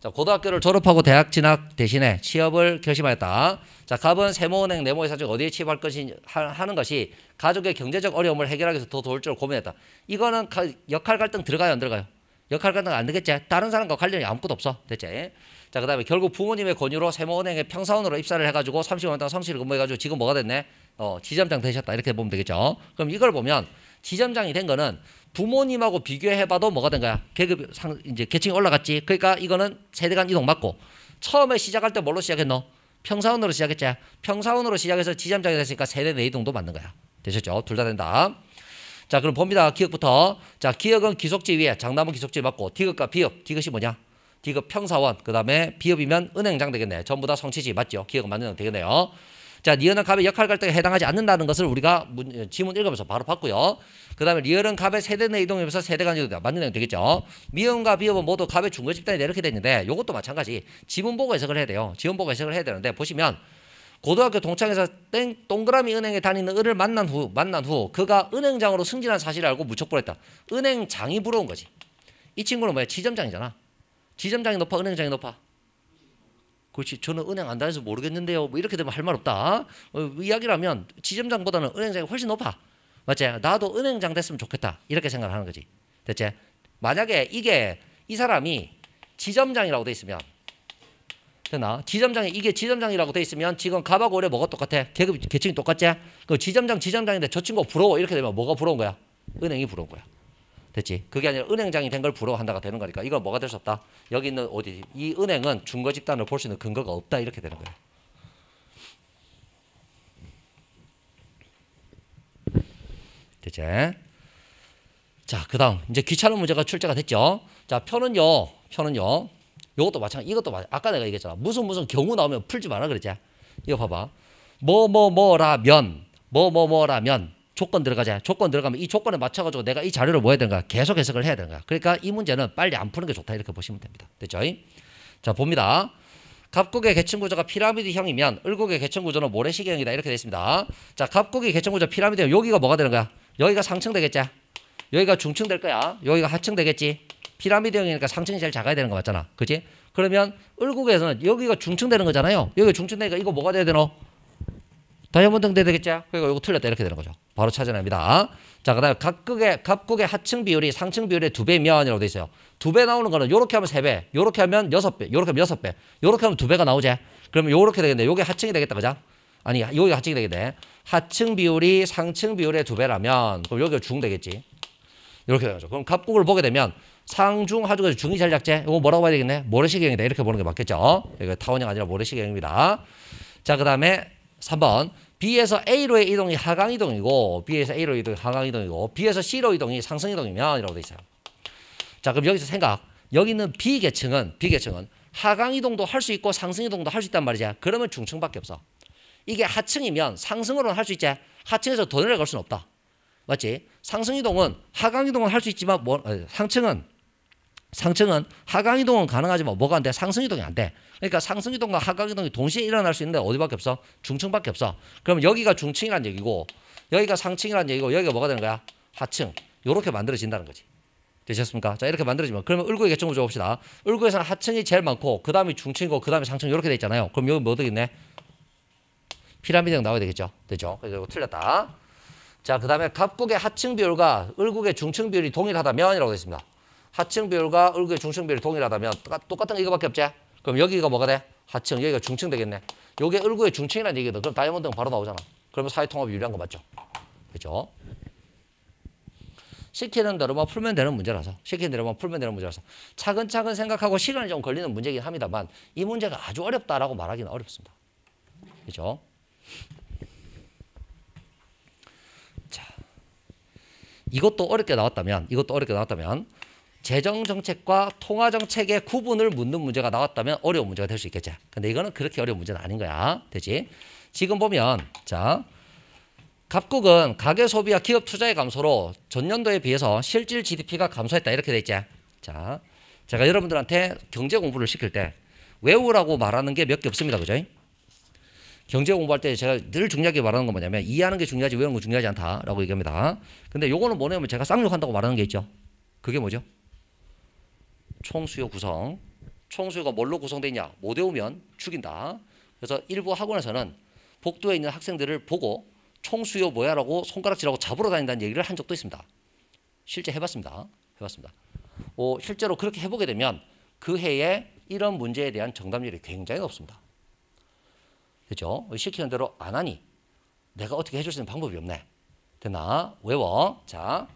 S1: 자, 고등학교를 졸업하고 대학 진학 대신에 취업을 결심하였다. 자, 갑은 세모은행 네모의 사적 어디에 취업할 것이 하는 것이 가족의 경제적 어려움을 해결하기 위해서 더 도울 줄 고민했다. 이거는 가, 역할 갈등 들어가요, 안 들어가요? 역할 갈등 안 되겠지? 다른 사람과 관련이 아무것도 없어. 됐지? 자, 그 다음에 결국 부모님의 권유로 세모은행에 평사원으로 입사를 해가지고 30년 동안 성실히 근무해가지고 지금 뭐가 됐네? 어, 지점장 되셨다. 이렇게 보면 되겠죠. 그럼 이걸 보면 지점장이 된 거는 부모님하고 비교해봐도 뭐가 된 거야? 계급 상 이제 계층이 올라갔지. 그러니까 이거는 세대 간 이동 맞고 처음에 시작할 때 뭘로 시작했노? 평사원으로 시작했지. 평사원으로 시작해서 지점장이 됐으니까 세대 내 이동도 맞는 거야. 되셨죠? 둘 다 된다. 자, 그럼 봅니다. 기억부터. 자, 기억은 기속지 위에 장남은 기속지 맞고 디귿과 비읍. 디귿이 뭐냐? 디귿 평사원. 그 다음에 비읍이면 은행장 되겠네. 전부 다 성취지 맞죠? 기억은 맞는 되겠네요. 자, 니은은 갑의 역할 갈등에 해당하지 않는다는 것을 우리가 문, 지문 읽으면서 바로 봤고요. 그 다음에 리을은 갑의 세대 내 이동에서 세대 간 이동이다. 맞는 내용 되겠죠. 미음과 비읍은 모두 갑의 중거 집단이 이렇게 되는데 이것도 마찬가지. 지문 보고 해석을 해야 돼요. 지문 보고 해석을 해야 되는데 보시면 고등학교 동창에서 땡 동그라미 은행에 다니는 을을 만난 후 만난 후 그가 은행장으로 승진한 사실을 알고 무척 부러웠다. 은행장이 부러운 거지. 이 친구는 뭐야? 지점장이잖아. 지점장이 높아, 은행장이 높아. 그렇지. 저는 은행 안 다녀서 모르겠는데요. 뭐 이렇게 되면 할 말 없다. 어, 이야기라면 지점장보다는 은행장이 훨씬 높아. 맞지? 나도 은행장 됐으면 좋겠다. 이렇게 생각을 하는 거지. 됐지? 만약에 이게 이 사람이 지점장이라고 돼 있으면 됐나? 지점장이 이게 지점장이라고 돼 있으면 지금 갑하고 올해 뭐가 똑같아? 계급 계층이 똑같지? 그 지점장 지점장인데 저 친구 부러워 이렇게 되면 뭐가 부러운 거야? 은행이 부러운 거야. 됐지? 그게 아니라 은행장이 된 걸 부러워한다가 되는 거니까 이건 뭐가 될 수 없다. 여기 있는 어디 이 은행은 중거 집단을 볼 수 있는 근거가 없다 이렇게 되는 거야. 됐지? 자, 그다음 이제 귀찮은 문제가 출제가 됐죠. 자, 표는요. 표는요. 요것도 마찬가지. 이것도 마찬가지. 아까 내가 얘기했잖아. 무슨 무슨 경우 나오면 풀지 마라 그랬지. 이거 봐봐. 뭐 뭐 뭐라면 뭐 뭐 뭐라면 조건 들어가자. 조건 들어가면 이 조건에 맞춰가지고 내가 이 자료를 뭐 해야 되는가? 계속 해석을 해야 되는가? 그러니까 이 문제는 빨리 안 푸는 게 좋다 이렇게 보시면 됩니다. 됐죠? 자 봅니다. 갑국의 계층 구조가 피라미드형이면 을국의 계층 구조는 모래시계형이다 이렇게 되어 있습니다. 자 갑국의 계층 구조 피라미드형 여기가 뭐가 되는 거야? 여기가 상층 되겠지? 여기가 중층 될 거야. 여기가 하층 되겠지? 피라미드형이니까 상층이 제일 작아야 되는 거 맞잖아. 그지? 그러면 을국에서는 여기가 중층 되는 거잖아요. 여기가 중층 되니까 이거 뭐가 돼야 되노? 다이아몬드 돼야 되겠죠? 그러니까 이거 틀렸다 이렇게 되는 거죠. 바로 찾아냅니다. 자, 그 다음에 각국의 각국의 하층 비율이 상층 비율의 두 배면이라고 돼 있어요. 두 배 나오는 거는 요렇게 하면 세 배, 요렇게 하면 여섯 배, 요렇게 하면 여섯 배, 요렇게 하면 두 배가 나오지. 그러면 요렇게 되겠네. 요게 하층이 되겠다, 그죠? 아니, 여기가 하층이 되겠네. 하층 비율이 상층 비율의 두 배라면 그럼 여기가 중 되겠지. 이렇게 되는 거죠. 그럼 갑국을 보게 되면 상중 하중에서 중이 작지. 이거 뭐라고 봐야 되겠네? 모래시계형이다. 이렇게 보는 게 맞겠죠? 이거 타원형 아니라 모래시계형입니다. 자, 그 다음에 3번 B에서 A로의 이동이 하강 이동이고 B에서 A로 이동이 하강 이동이고 B에서 C로 이동이 상승 이동이면 이라고 돼 있어요. 자, 그럼 여기서 생각. 여기 있는 B 계층은 B 계층은 하강 이동도 할 수 있고 상승 이동도 할 수 있단 말이지. 그러면 중층밖에 없어. 이게 하층이면 상승으로는 할 수 있지. 하층에서 더 내려갈 수는 없다. 맞지? 상승 이동은 하강 이동은 할 수 있지만 뭐 어, 상층은 상층은 하강 이동은 가능하지만 뭐가 안 돼? 상승 이동이 안 돼. 그러니까 상승 이동과 하강 이동이 동시에 일어날 수 있는데 어디밖에 없어? 중층밖에 없어. 그럼 여기가 중층이란 얘기고 여기가 상층이란 얘기고 여기가 뭐가 되는 거야? 하층. 요렇게 만들어진다는 거지. 되셨습니까? 자 이렇게 만들어지면 그러면 을구의 개점을 줘봅시다. 을구에서는 하층이 제일 많고 그 다음이 중층이고 그 다음에 상층 이렇게 돼 있잖아요. 그럼 여기 뭐 되겠네? 피라미드가 나와야 되겠죠. 되죠? 그래서 틀렸다. 자, 그 다음에 갑국의 하층 비율과 을국의 중층 비율이 동일하다면이라고 되어 있습니다. 하층 비율과 을국의 중층 비율이 동일하다면 똑같- 똑같은 거 이거밖에 없지? 그럼 여기가 뭐가 돼? 하층, 여기가 중층 되겠네. 요게 을국의 중층이라는 얘기거든. 그럼 다이아몬드는 바로 나오잖아. 그러면 사회통합이 유리한 거 맞죠? 그죠? 시키는 대로만 풀면 되는 문제라서 시키는 대로만 풀면 되는 문제라서 차근차근 생각하고 시간이 좀 걸리는 문제긴 합니다만 이 문제가 아주 어렵다라고 말하기는 어렵습니다. 그죠? 이것도 어렵게 나왔다면 이것도 어렵게 나왔다면 재정 정책과 통화 정책의 구분을 묻는 문제가 나왔다면 어려운 문제가 될 수 있겠지. 근데 이거는 그렇게 어려운 문제는 아닌 거야. 되지? 지금 보면 자 갑국은 가계 소비와 기업 투자의 감소로 전년도에 비해서 실질 GDP가 감소했다 이렇게 돼 있지. 자, 제가 여러분들한테 경제 공부를 시킬 때 외우라고 말하는 게 몇 개 없습니다, 그죠? 경제 공부할 때 제가 늘 중요하게 말하는 건 뭐냐면 이해하는 게 중요하지 외우는 건 중요하지 않다라고 얘기합니다. 근데 요거는 뭐냐면 제가 쌍욕한다고 말하는 게 있죠. 그게 뭐죠? 총수요 구성. 총수요가 뭘로 구성되어 있냐? 못 외우면 죽인다. 그래서 일부 학원에서는 복도에 있는 학생들을 보고 총수요 뭐야라고 손가락질하고 잡으러 다닌다는 얘기를 한 적도 있습니다. 실제 해봤습니다. 해봤습니다. 어, 실제로 그렇게 해보게 되면 그 해에 이런 문제에 대한 정답률이 굉장히 높습니다. 그죠? 시키는 대로 안 하니 내가 어떻게 해줄 수 있는 방법이 없네. 됐나? 외워. 자,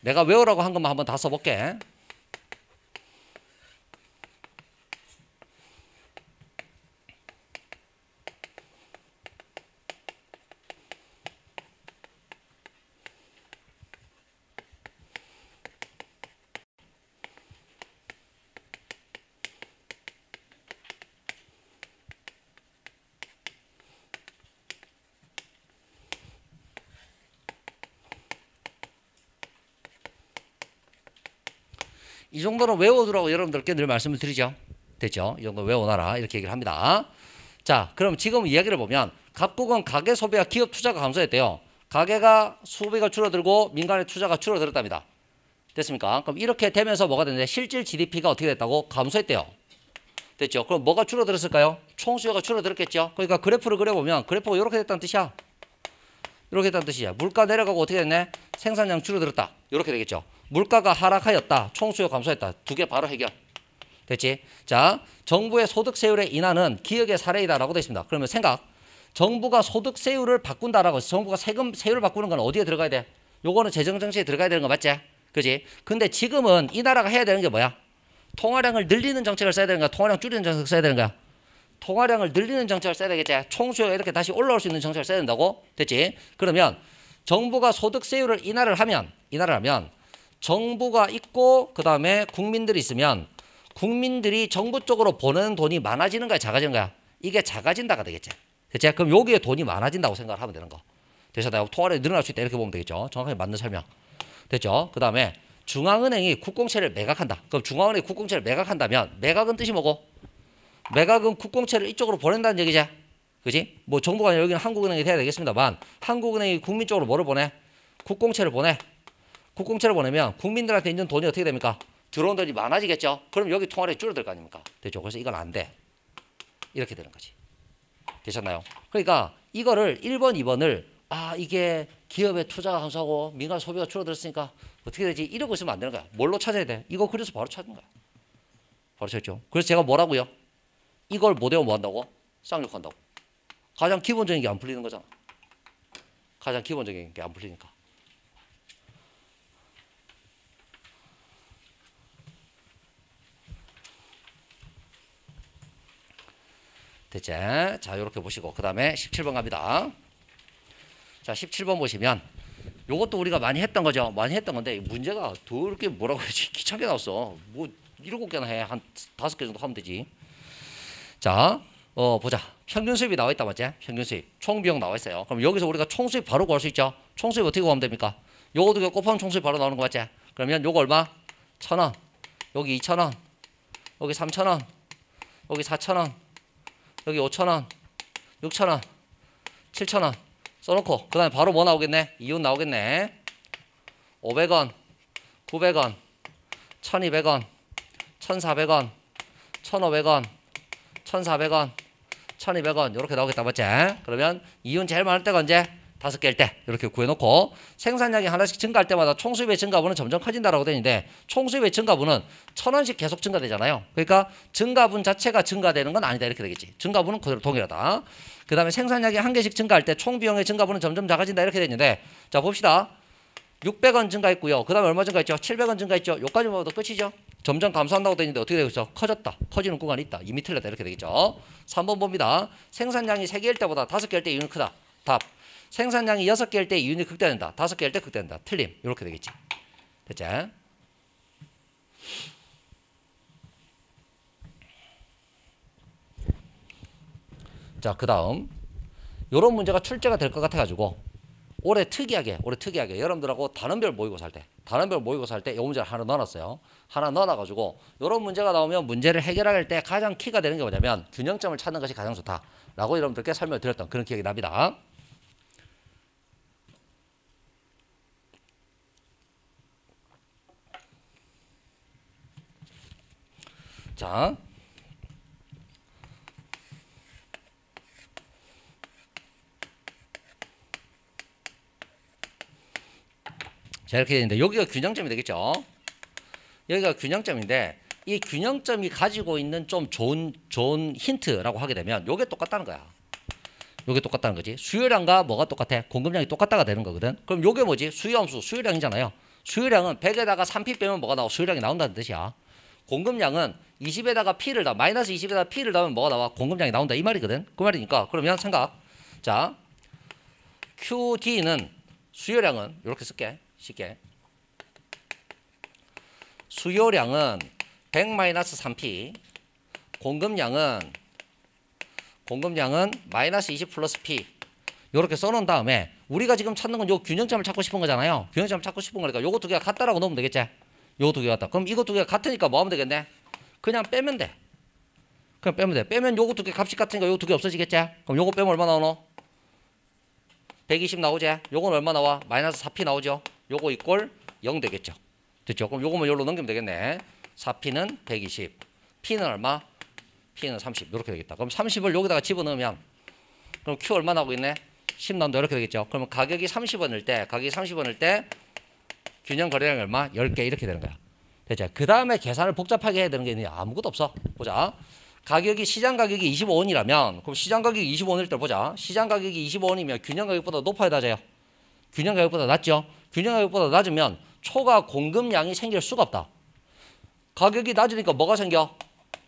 S1: 내가 외우라고 한 것만 한번 다 써볼게. 이 정도는 외워두라고 여러분들께 늘 말씀을 드리죠. 됐죠? 이 정도 외워놔라 이렇게 얘기를 합니다. 자, 그럼 지금 이야기를 보면 갑국은 가계 소비와 기업 투자가 감소했대요. 가계가 소비가 줄어들고 민간의 투자가 줄어들었답니다. 됐습니까? 그럼 이렇게 되면서 뭐가 됐는데 실질 GDP가 어떻게 됐다고 감소했대요. 됐죠? 그럼 뭐가 줄어들었을까요? 총수요가 줄어들었겠죠? 그러니까 그래프를 그려보면 그래프가 이렇게 됐다는 뜻이야. 이렇게 됐다는 뜻이야. 물가 내려가고 어떻게 됐네? 생산량 줄어들었다. 이렇게 되겠죠. 물가가 하락하였다. 총수요 감소했다. 두 개 바로 해결. 됐지? 자, 정부의 소득세율의 인하는 기억의 사례이다라고 되어 있습니다. 그러면 생각. 정부가 소득세율을 바꾼다라고 해서 정부가 세금 세율을 바꾸는 건 어디에 들어가야 돼? 요거는 재정정책에 들어가야 되는 거 맞지? 그지? 근데 지금은 이 나라가 해야 되는 게 뭐야? 통화량을 늘리는 정책을 써야 되는 거야? 통화량 줄이는 정책을 써야 되는 거야? 통화량을 늘리는 정책을 써야 되겠지? 총수요가 이렇게 다시 올라올 수 있는 정책을 써야 된다고? 됐지? 그러면 정부가 소득세율을 인하를 하면 인하를 하면 정부가 있고 그 다음에 국민들이 있으면 국민들이 정부 쪽으로 보내는 돈이 많아지는 거야 작아지는 거야? 이게 작아진다가 되겠지. 됐지 그럼 여기에 돈이 많아진다고 생각을 하면 되는 거. 되셨나요 통화량이 늘어날 수 있다 이렇게 보면 되겠죠. 정확하게 맞는 설명. 됐죠? 그 다음에 중앙은행이 국공채를 매각한다. 그럼 중앙은행이 국공채를 매각한다면 매각은 뜻이 뭐고? 매각은 국공채를 이쪽으로 보낸다는 얘기지. 그지? 뭐 정부가 여기는 한국은행이 돼야 되겠습니다만 한국은행이 국민 쪽으로 뭐를 보내? 국공채를 보내 국공채를 보내면 국민들한테 있는 돈이 어떻게 됩니까? 들어온 돈이 많아지겠죠? 그럼 여기 통화량이 줄어들 거 아닙니까? 됐죠? 그래서 이건 안 돼. 이렇게 되는 거지. 되셨나요? 그러니까 이거를 1번, 2번을 아 이게 기업의 투자가 감소하고 민간 소비가 줄어들었으니까 어떻게 되지? 이러고 있으면 안 되는 거야. 뭘로 찾아야 돼? 이거 그래서 바로 찾는 거야. 바로 찾죠. 그래서 제가 뭐라고요? 이걸 못 외우면 뭐 한다고? 쌍욕한다고. 가장 기본적인 게 안 풀리는 거잖아. 가장 기본적인 게 안 풀리니까. 됐지? 자, 이렇게 보시고 그 다음에 17번 갑니다. 자, 17번 보시면 요것도 우리가 많이 했던 거죠. 많이 했던 건데 문제가 더럽게 뭐라고 해야지 귀찮게 나왔어. 뭐 일곱 개나 해. 한 다섯 개 정도 하면 되지. 자, 어 보자 평균 수입이 나와 있다 맞지? 평균 수입 총 비용 나와 있어요. 그럼 여기서 우리가 총 수입 바로 구할 수 있죠. 총 수입 어떻게 구하면 됩니까? 두개 곱하면 총 수입 바로 나오는 거 맞지? 그러면 요거 얼마? 천 원. 여기 이천 원. 여기 삼천 원. 여기 사천 원. 여기 오천 원. 육천 원. 칠천 원. 써놓고 그 다음에 바로 뭐 나오겠네? 이윤 나오겠네. 500원, 900원, 1200원, 1400원, 1500원, 1400원, 1200원 이렇게 나오겠다 맞지? 그러면 이윤 제일 많을 때가 언제? 다섯 개일 때 이렇게 구해놓고 생산량이 하나씩 증가할 때마다 총수입의 증가분은 점점 커진다라고 되는데 총수입의 증가분은 천 원씩 계속 증가되잖아요. 그러니까 증가분 자체가 증가되는 건 아니다 이렇게 되겠지. 증가분은 그대로 동일하다. 그 다음에 생산량이 한 개씩 증가할 때 총 비용의 증가분은 점점 작아진다 이렇게 되는데 자 봅시다. 600원 증가했고요. 그 다음에 얼마 증가했죠? 700원 증가했죠. 요까지만 봐도 끝이죠. 점점 감소한다고 되어 있는데 어떻게 있어? 커졌다. 커지는 구간이 있다. 이미 틀렸다. 이렇게 되겠죠. 3번 봅니다. 생산량이 3개일 때보다 5개일 때 이윤이 크다. 답. 생산량이 6개일 때 이윤이 극대화된다. 5개일 때 극대화된다. 틀림. 이렇게 되겠지. 됐지? 자, 그 다음. 요런 문제가 출제가 될 것 같아가지고 올해 특이하게 올해 특이하게 여러분들하고 단원별 모의고사 할 때 단원별 모의고사 할 때 이 문제를 하나 넣어놨어요. 하나 넣어놔가지고 이런 문제가 나오면 문제를 해결할 때 가장 키가 되는 게 뭐냐면 균형점을 찾는 것이 가장 좋다라고 여러분들께 설명을 드렸던 그런 기억이 납니다. 자. 자 이렇게 되는데 여기가 균형점이 되겠죠. 여기가 균형점인데 이 균형점이 가지고 있는 좀 좋은 좋은 힌트라고 하게 되면 요게 똑같다는 거야. 요게 똑같다는 거지. 수요량과 뭐가 똑같아? 공급량이 똑같다가 되는 거거든. 그럼 요게 뭐지? 수요함수 수요량이잖아요. 수요량은 100에다가 3p 빼면 뭐가 나와? 수요량이 나온다는 뜻이야. 공급량은 20에다가 p를 다 마이너스 20에다가 p를 넣으면 뭐가 나와? 공급량이 나온다 이 말이거든. 그 말이니까 그러면 생각. 자, QD는 수요량은 이렇게 쓸게. 쉽게. 수요량은 100-3p, 공급량은 공급량은 마이너스 20 플러스 p. 이렇게 써놓은 다음에 우리가 지금 찾는 건 요 균형점을 찾고 싶은 거잖아요. 균형점을 찾고 싶은 거니까 요거 두 개가 같다라고 넣으면 되겠지. 요거 두 개가 같다. 그럼 이거 두 개가 같으니까 뭐 하면 되겠네? 그냥 빼면 돼. 그냥 빼면 돼. 빼면 요거 두 개 값이 같으니까 요거 두 개 없어지겠지. 그럼 요거 빼면 얼마 나오노? 120 나오지? 요건 얼마 나와? 마이너스 4p 나오죠? 요거 이꼴 0 되겠죠. 됐죠? 그럼 요거만 여기로 넘기면 되겠네. 4p는 120. p는 얼마? p는 30. 이렇게 되겠다. 그럼 30을 여기다가 집어넣으면 그럼 q 얼마 나오고 있네? 10 나온다. 이렇게 되겠죠. 그러면 가격이 30원일 때, 가격이 30원일 때 균형 거래량이 얼마? 10개 이렇게 되는 거야. 됐죠? 그 다음에 계산을 복잡하게 해야 되는 게 있냐? 아무것도 없어. 보자. 가격이 시장 가격이 25원이라면 그럼 시장 가격이 25원일 때 보자. 시장 가격이 25원이면 균형 가격보다 높아야 낮아요. 균형 가격보다 낮죠. 균형 가격보다 낮으면 초과 공급량이 생길 수가 없다. 가격이 낮으니까 뭐가 생겨?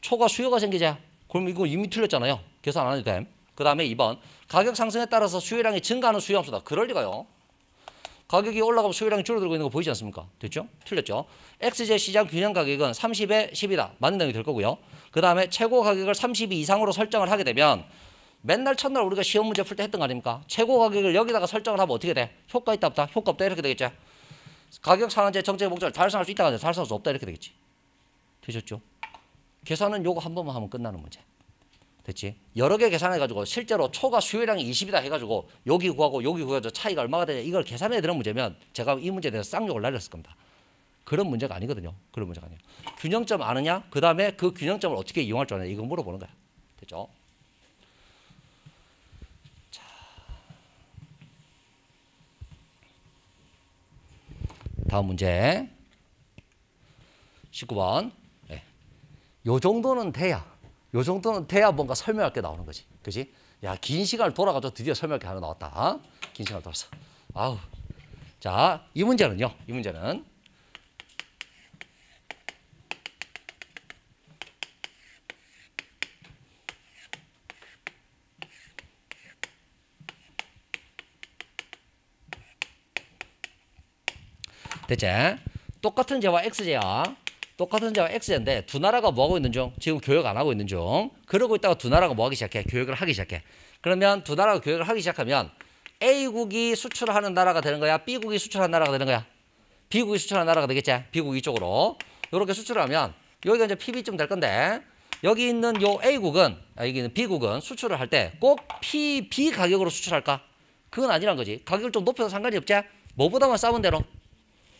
S1: 초과 수요가 생기자. 그럼 이거 이미 틀렸잖아요. 계산 안 해도 됨. 그 다음에 2번 가격 상승에 따라서 수요량이 증가하는 수요함수다. 그럴 리가요. 가격이 올라가면 수요량이 줄어들고 있는 거 보이지 않습니까? 됐죠? 틀렸죠? XJ 시장 균형 가격은 30에 10이다. 맞는 내용이 될 거고요. 그 다음에 최고 가격을 32 이상으로 설정을 하게 되면 맨날 첫날 우리가 시험 문제 풀 때 했던 거 아닙니까? 최고 가격을 여기다가 설정을 하면 어떻게 돼? 효과 있다 없다? 효과 없다 이렇게 되겠죠? 가격 상한제 정책 목적을 달성할 수 있다 하는데 달성할 수 없다 이렇게 되겠지. 되셨죠? 계산은 요거 한 번만 하면 끝나는 문제. 됐지? 여러 개 계산해가지고 실제로 초과 수요량이 20이다 해가지고 여기 구하고 여기 구하고 차이가 얼마가 되냐 이걸 계산해야 되는 문제면 제가 이 문제에 대해서 쌍욕을 날렸을 겁니다. 그런 문제가 아니거든요. 그런 문제가 아니에요. 균형점 아느냐? 그 다음에 그 균형점을 어떻게 이용할 줄 아느냐? 이거 물어보는 거야. 됐죠? 자. 다음 문제. 19번. 네. 요 정도는 돼야 요 정도는 돼야 뭔가 설명할 게 나오는 거지. 그지? 야, 긴 시간을 돌아가지고 드디어 설명할 게 하나 나왔다. 긴 시간을 돌아서. 아우. 자, 이 문제는요. 이 문제는 됐지? 똑같은 제와 x제야. 똑같은 자가 X인데 두 나라가 뭐 하고 있는 중? 지금 교역 안 하고 있는 중. 그러고 있다가 두 나라가 뭐 하기 시작해? 교역을 하기 시작해. 그러면 두 나라가 교역을 하기 시작하면 A국이 수출하는 나라가 되는 거야? B국이 수출하는 나라가 되는 거야? B국이 수출하는 나라가 되겠지? B국 이쪽으로. 이렇게 수출하면 여기가 이제 PB쯤 될 건데 여기 있는 요 A국은 아, 여기 있는 B국은 수출을 할 때 꼭 PB 가격으로 수출할까? 그건 아니란 거지. 가격을 좀 높여도 상관이 없지? 뭐보다만 싸면 대로.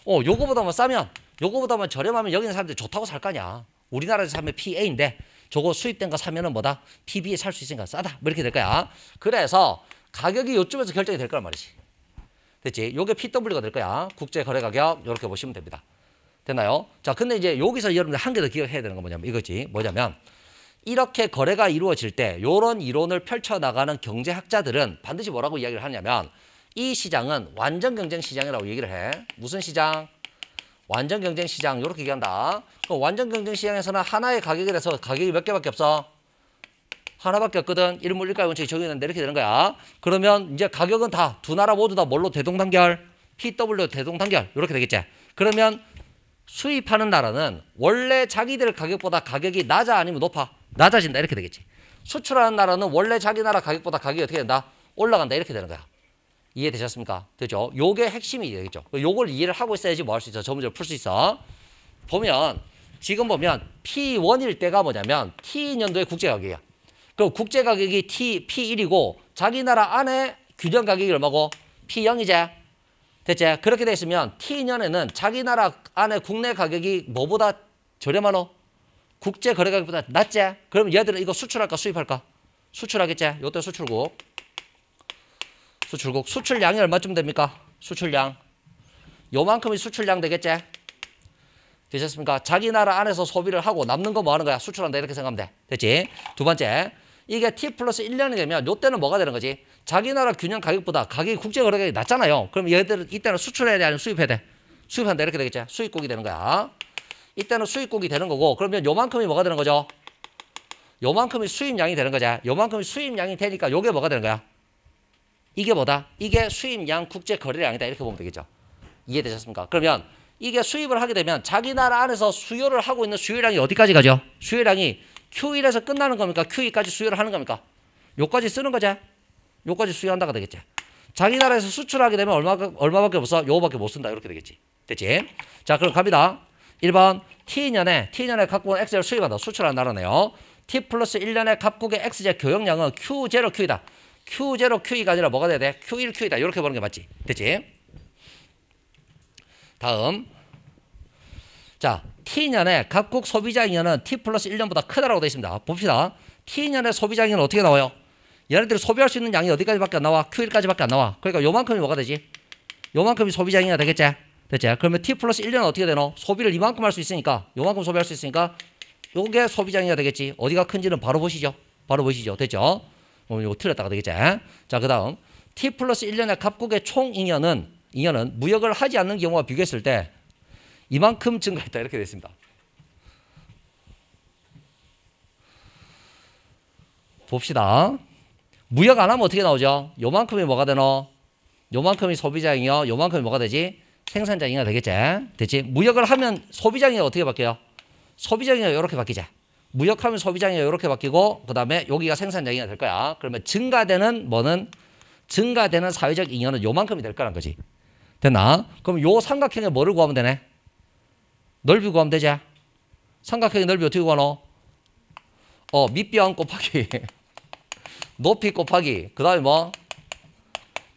S1: 어, 요거보다만 싸면 요거보다만 저렴하면 여기 있는 사람들이 좋다고 살거 아니야. 우리나라에서 사면 PA인데 저거 수입된 거 사면은 뭐다? PB에 살 수 있으니까 싸다. 뭐 이렇게 될 거야. 그래서 가격이 요쯤에서 결정이 될 거란 말이지. 됐지? 요게 PW가 될 거야. 국제 거래 가격 이렇게 보시면 됩니다. 됐나요? 자, 근데 이제 여기서 여러분들 한 개 더 기억해야 되는 건 뭐냐면 이거지. 뭐냐면 이렇게 거래가 이루어질 때 이런 이론을 펼쳐 나가는 경제학자들은 반드시 뭐라고 이야기를 하냐면 이 시장은 완전 경쟁 시장이라고 얘기를 해. 무슨 시장? 완전 경쟁 시장 이렇게 얘기한다. 완전 경쟁 시장에서는 하나의 가격에 대해서 가격이 몇 개밖에 없어. 하나밖에 없거든. 일물 일가 원칙이 적용되는데 이렇게 되는 거야. 그러면 이제 가격은 다 두 나라 모두 다 뭘로 대동단결? PW 대동단결 이렇게 되겠지. 그러면 수입하는 나라는 원래 자기들 가격보다 가격이 낮아 아니면 높아? 낮아진다 이렇게 되겠지. 수출하는 나라는 원래 자기 나라 가격보다 가격이 어떻게 된다? 올라간다 이렇게 되는 거야. 이해되셨습니까? 되죠? 요게 핵심이 되겠죠. 요걸 이해를 하고 있어야지 뭐 할 수 있어. 저 문제를 풀 수 있어. 보면 지금 보면 P1일 때가 뭐냐면 T년도의 국제 가격이야. 그럼 국제 가격이 T P1이고 자기 나라 안에 규정 가격이 얼마고 P0이제 됐지? 그렇게 돼 있으면 T년에는 자기 나라 안에 국내 가격이 뭐보다 저렴하노? 국제 거래 가격보다 낮지? 그럼 얘들은 이거 수출할까 수입할까? 수출하겠지? 요때 수출국. 수출국. 수출량이 얼마쯤 됩니까? 수출량. 요만큼이 수출량 되겠지? 되셨습니까? 자기 나라 안에서 소비를 하고 남는 거 뭐 하는 거야? 수출한다 이렇게 생각하면 돼. 됐지? 두 번째. 이게 T 플러스 1년이 되면 요때는 뭐가 되는 거지? 자기 나라 균형 가격보다 가격이 국제 거래 가격이 낮잖아요. 그럼 얘들은 이때는 수출해야 돼 아니면 수입해야 돼? 수입한다 이렇게 되겠지? 수입국이 되는 거야. 이때는 수입국이 되는 거고 그러면 요만큼이 뭐가 되는 거죠? 요만큼이 수입량이 되는 거죠. 요만큼이 수입량이 되니까 요게 뭐가 되는 거야? 이게 뭐다? 이게 수입량 국제 거래량이다 이렇게 보면 되겠죠. 이해되셨습니까? 그러면 이게 수입을 하게 되면 자기 나라 안에서 수요를 하고 있는 수요량이 어디까지 가죠? 수요량이 Q1에서 끝나는 겁니까? Q2까지 수요를 하는 겁니까? 요까지 쓰는 거죠. 요까지 수요한다가 되겠지. 자기 나라에서 수출하게 되면 얼마 얼마밖에 없어? 요거밖에 못 쓴다 이렇게 되겠지. 됐지? 자, 그럼 갑니다. 1번 T년에 T년에 각국은 X제를 수입한다. 수출하는 나라네요. T 플러스 1년에 각국의 X제 교역량은 Q0 Q이다. Q0 Q가 아니라 뭐가 돼야 돼? Q1 Q이다. 이렇게 보는 게 맞지. 됐지? 다음 자 T년에 각국 소비자잉여는 T 플러스 1년보다 크다라고 되어 있습니다. 봅시다. T년의 소비자잉여는 어떻게 나와요? 얘네들이 소비할 수 있는 양이 어디까지밖에 안 나와? Q1까지밖에 안 나와. 그러니까 요만큼이 뭐가 되지? 요만큼이 소비자잉여가 되겠지? 됐지? 그러면 T 플러스 1년은 어떻게 되노? 소비를 이만큼 할 수 있으니까 요만큼 소비할 수 있으니까 요게 소비자잉여가 되겠지? 어디가 큰지는 바로 보시죠. 바로 보시죠. 됐죠? 어, 요거 틀렸다가 되겠지? 자, 그 다음 T 플러스 1년의 각국의 총 잉여는 잉여는 무역을 하지 않는 경우와 비교했을 때 이만큼 증가했다 이렇게 되어 있습니다. 봅시다. 무역 안 하면 어떻게 나오죠? 요만큼이 뭐가 되노? 요만큼이 소비자잉여, 요만큼이 뭐가 되지? 생산자잉여 되겠지? 됐지? 무역을 하면 소비자잉여 어떻게 바뀌어요? 소비자잉여 이렇게 바뀌자. 무역하면 소비자잉여 이렇게 바뀌고 그 다음에 여기가 생산자잉여 될 거야. 그러면 증가되는 뭐는 증가되는 사회적 잉여는 요만큼이 될 거란 거지. 됐나? 그럼 요 삼각형에 뭐를 구하면 되네? 넓이 구하면 되지? 삼각형의 넓이 어떻게 구하노? 어, 밑변 곱하기 높이 곱하기 그 다음에 뭐?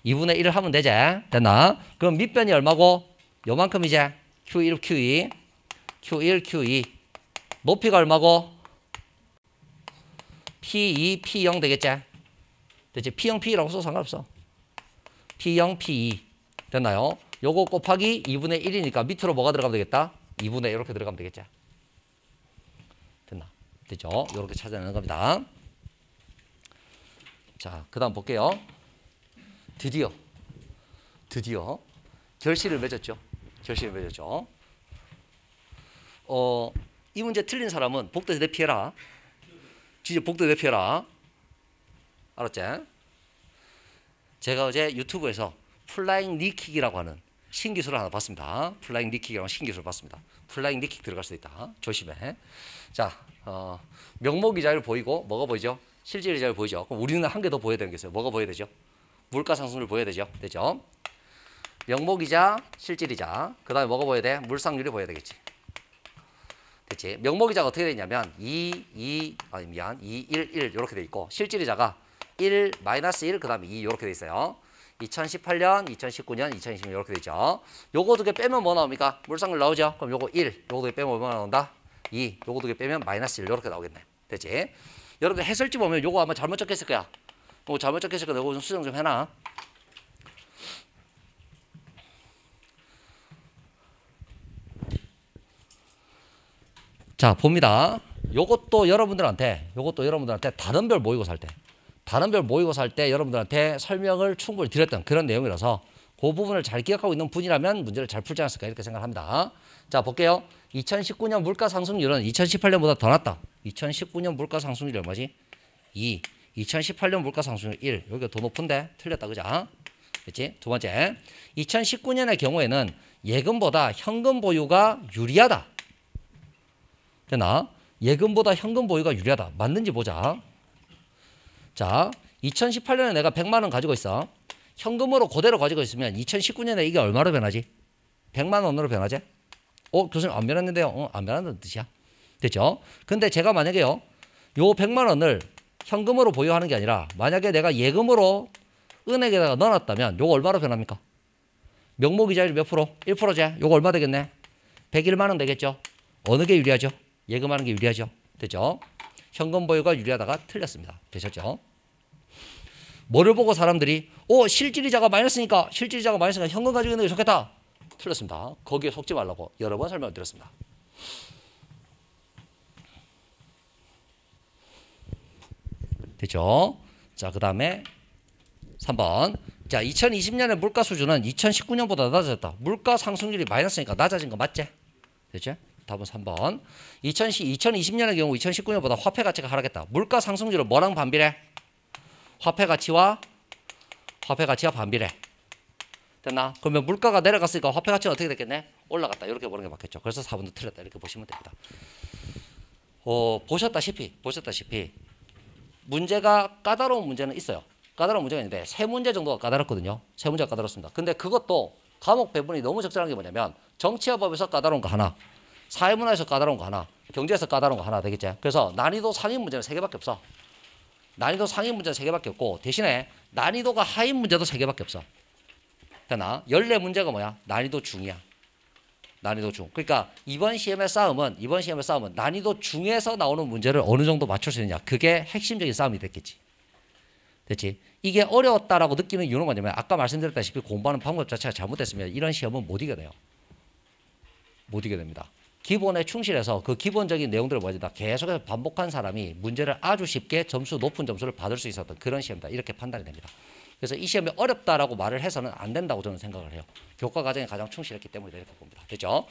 S1: 2분의 1을 하면 되지? 됐나? 그럼 밑변이 얼마고? 요만큼이지? Q1, Q2 Q1, Q2 높이가 얼마고? P2, P0 되겠지? 됐지? P0, P2라고 써도 상관없어 P0, P2 됐나요? 요거 곱하기 2분의 1이니까 밑으로 뭐가 들어가면 되겠다? 2분의 이렇게 들어가면 되겠죠? 됐나? 됐죠? 이렇게 찾아내는 겁니다. 자, 그 다음 볼게요. 드디어, 드디어 결실을 맺었죠. 결실을 맺었죠. 어, 이 문제 틀린 사람은 복도 대피해라. 진짜 복도 대피해라. 알았지? 제가 어제 유튜브에서 flying knee kick이라고 하는 신기술을 하나 봤습니다. flying knee kick이라는 신기술을 봤습니다. flying knee kick 들어갈 수 있다. 조심해. 자, 어, 명목 이자율 보이고 뭐가 보이죠? 실질 이자율 보이죠? 그럼 우리는 한 개 더 보여야 되는 게 있어요. 뭐가 보여야 되죠? 물가 상승률 보여야 되죠. 되죠? 명목이자 실질이자 그 다음에 뭐가 보여야 돼? 물상률이 보여야 되겠지. 됐지? 명목 이자가 어떻게 되냐면 2, 2, 아니 미안, 2, 1, 1 이렇게 돼 있고 실질 이자가 1, 마이너스 1, 그 다음에 2 이렇게 돼 있어요. 2018년, 2019년, 2020년 이렇게 돼 있죠. 요거 두 개 빼면 뭐 나옵니까? 물상률 나오죠? 그럼 요거 1, 요거 두 개 빼면 뭐 나온다? 2, 요거 두 개 빼면 마이너스 1 이렇게 나오겠네. 됐지? 여러분들 해설지 보면 요거 아마 잘못 적혔을 거야. 뭐 잘못 적혔을 거야. 요거 좀 수정 좀 해놔. 자 봅니다. 요것도 여러분들한테 요것도 여러분들한테 다른 별 모의고사 할때 다른 별 모의고사 할때 여러분들한테 설명을 충분히 드렸던 그런 내용이라서 그 부분을 잘 기억하고 있는 분이라면 문제를 잘 풀지 않았을까 이렇게 생각합니다. 자 볼게요. 2019년 물가 상승률은 2018년보다 더 낮다. 2019년 물가 상승률이 얼마지? 2. 2018년 물가 상승률 1. 여기가 더 높은데 틀렸다 그죠? 그렇지? 두 번째. 2019년의 경우에는 예금보다 현금 보유가 유리하다. 되나? 예금보다 현금 보유가 유리하다. 맞는지 보자. 자, 2018년에 내가 100만 원 가지고 있어. 현금으로 그대로 가지고 있으면 2019년에 이게 얼마로 변하지? 100만 원으로 변하지? 어, 교수님 안 변했는데요. 어, 안 변한다는 뜻이야. 됐죠? 근데 제가 만약에요. 요 100만 원을 현금으로 보유하는 게 아니라 만약에 내가 예금으로 은행에다가 넣어놨다면 요거 얼마로 변합니까? 명목 이자율 몇 프로? 1%제. 요거 얼마 되겠네? 101만 원 되겠죠? 어느 게 유리하죠? 예금하는 게 유리하죠. 되죠? 현금 보유가 유리하다가 틀렸습니다. 되셨죠? 뭐를 보고 사람들이 오 실질이자가 마이너스니까 실질이자가 마이너스니까 현금 가지고 있는 게 좋겠다. 틀렸습니다. 거기에 속지 말라고 여러 번 설명을 드렸습니다. 됐죠? 자, 그 다음에 3번. 자, 2020년의 물가 수준은 2019년보다 낮아졌다. 물가 상승률이 마이너스니까 낮아진 거 맞지? 됐죠? 답은 3번. 2010, 2020년의 경우 2019년보다 화폐 가치가 하락했다. 물가 상승률은 뭐랑 반비례? 화폐 가치와 화폐 가치와 반비례. 됐나? 그러면 물가가 내려갔으니까 화폐 가치는 어떻게 됐겠네? 올라갔다. 이렇게 보는 게 맞겠죠. 그래서 4번도 틀렸다. 이렇게 보시면 됩니다. 어, 보셨다시피 보셨다시피 문제가 까다로운 문제는 있어요. 까다로운 문제가 있는데 세 문제 정도가 까다롭거든요. 세 문제가 까다롭습니다. 근데 그것도 과목 배분이 너무 적절한 게 뭐냐면 정치화법에서 까다로운 거 하나, 사회문화에서 까다로운 거 하나, 경제에서 까다로운 거 하나 되겠지. 그래서 난이도 상위 문제는 세 개밖에 없어. 난이도 상위 문제는 세 개밖에 없고 대신에 난이도가 하위 문제도 세 개밖에 없어. 되나? 연례 문제가 뭐야? 난이도 중이야. 난이도 중. 그러니까 이번 시험의 싸움은 이번 시험의 싸움은 난이도 중에서 나오는 문제를 어느 정도 맞출 수 있느냐. 그게 핵심적인 싸움이 됐겠지. 됐지? 이게 어려웠다라고 느끼는 이유는 뭐냐면 아까 말씀드렸다시피 공부하는 방법 자체가 잘못됐으면 이런 시험은 못 이겨내요. 못 이게 됩니다. 기본에 충실해서 그 기본적인 내용들을 뭐다 계속해서 반복한 사람이 문제를 아주 쉽게 점수 높은 점수를 받을 수 있었던 그런 시험이다. 이렇게 판단이 됩니다. 그래서 이 시험이 어렵다라고 말을 해서는 안 된다고 저는 생각을 해요. 교과 과정에 가장 충실했기 때문에 이렇게 봅니다. 됐죠?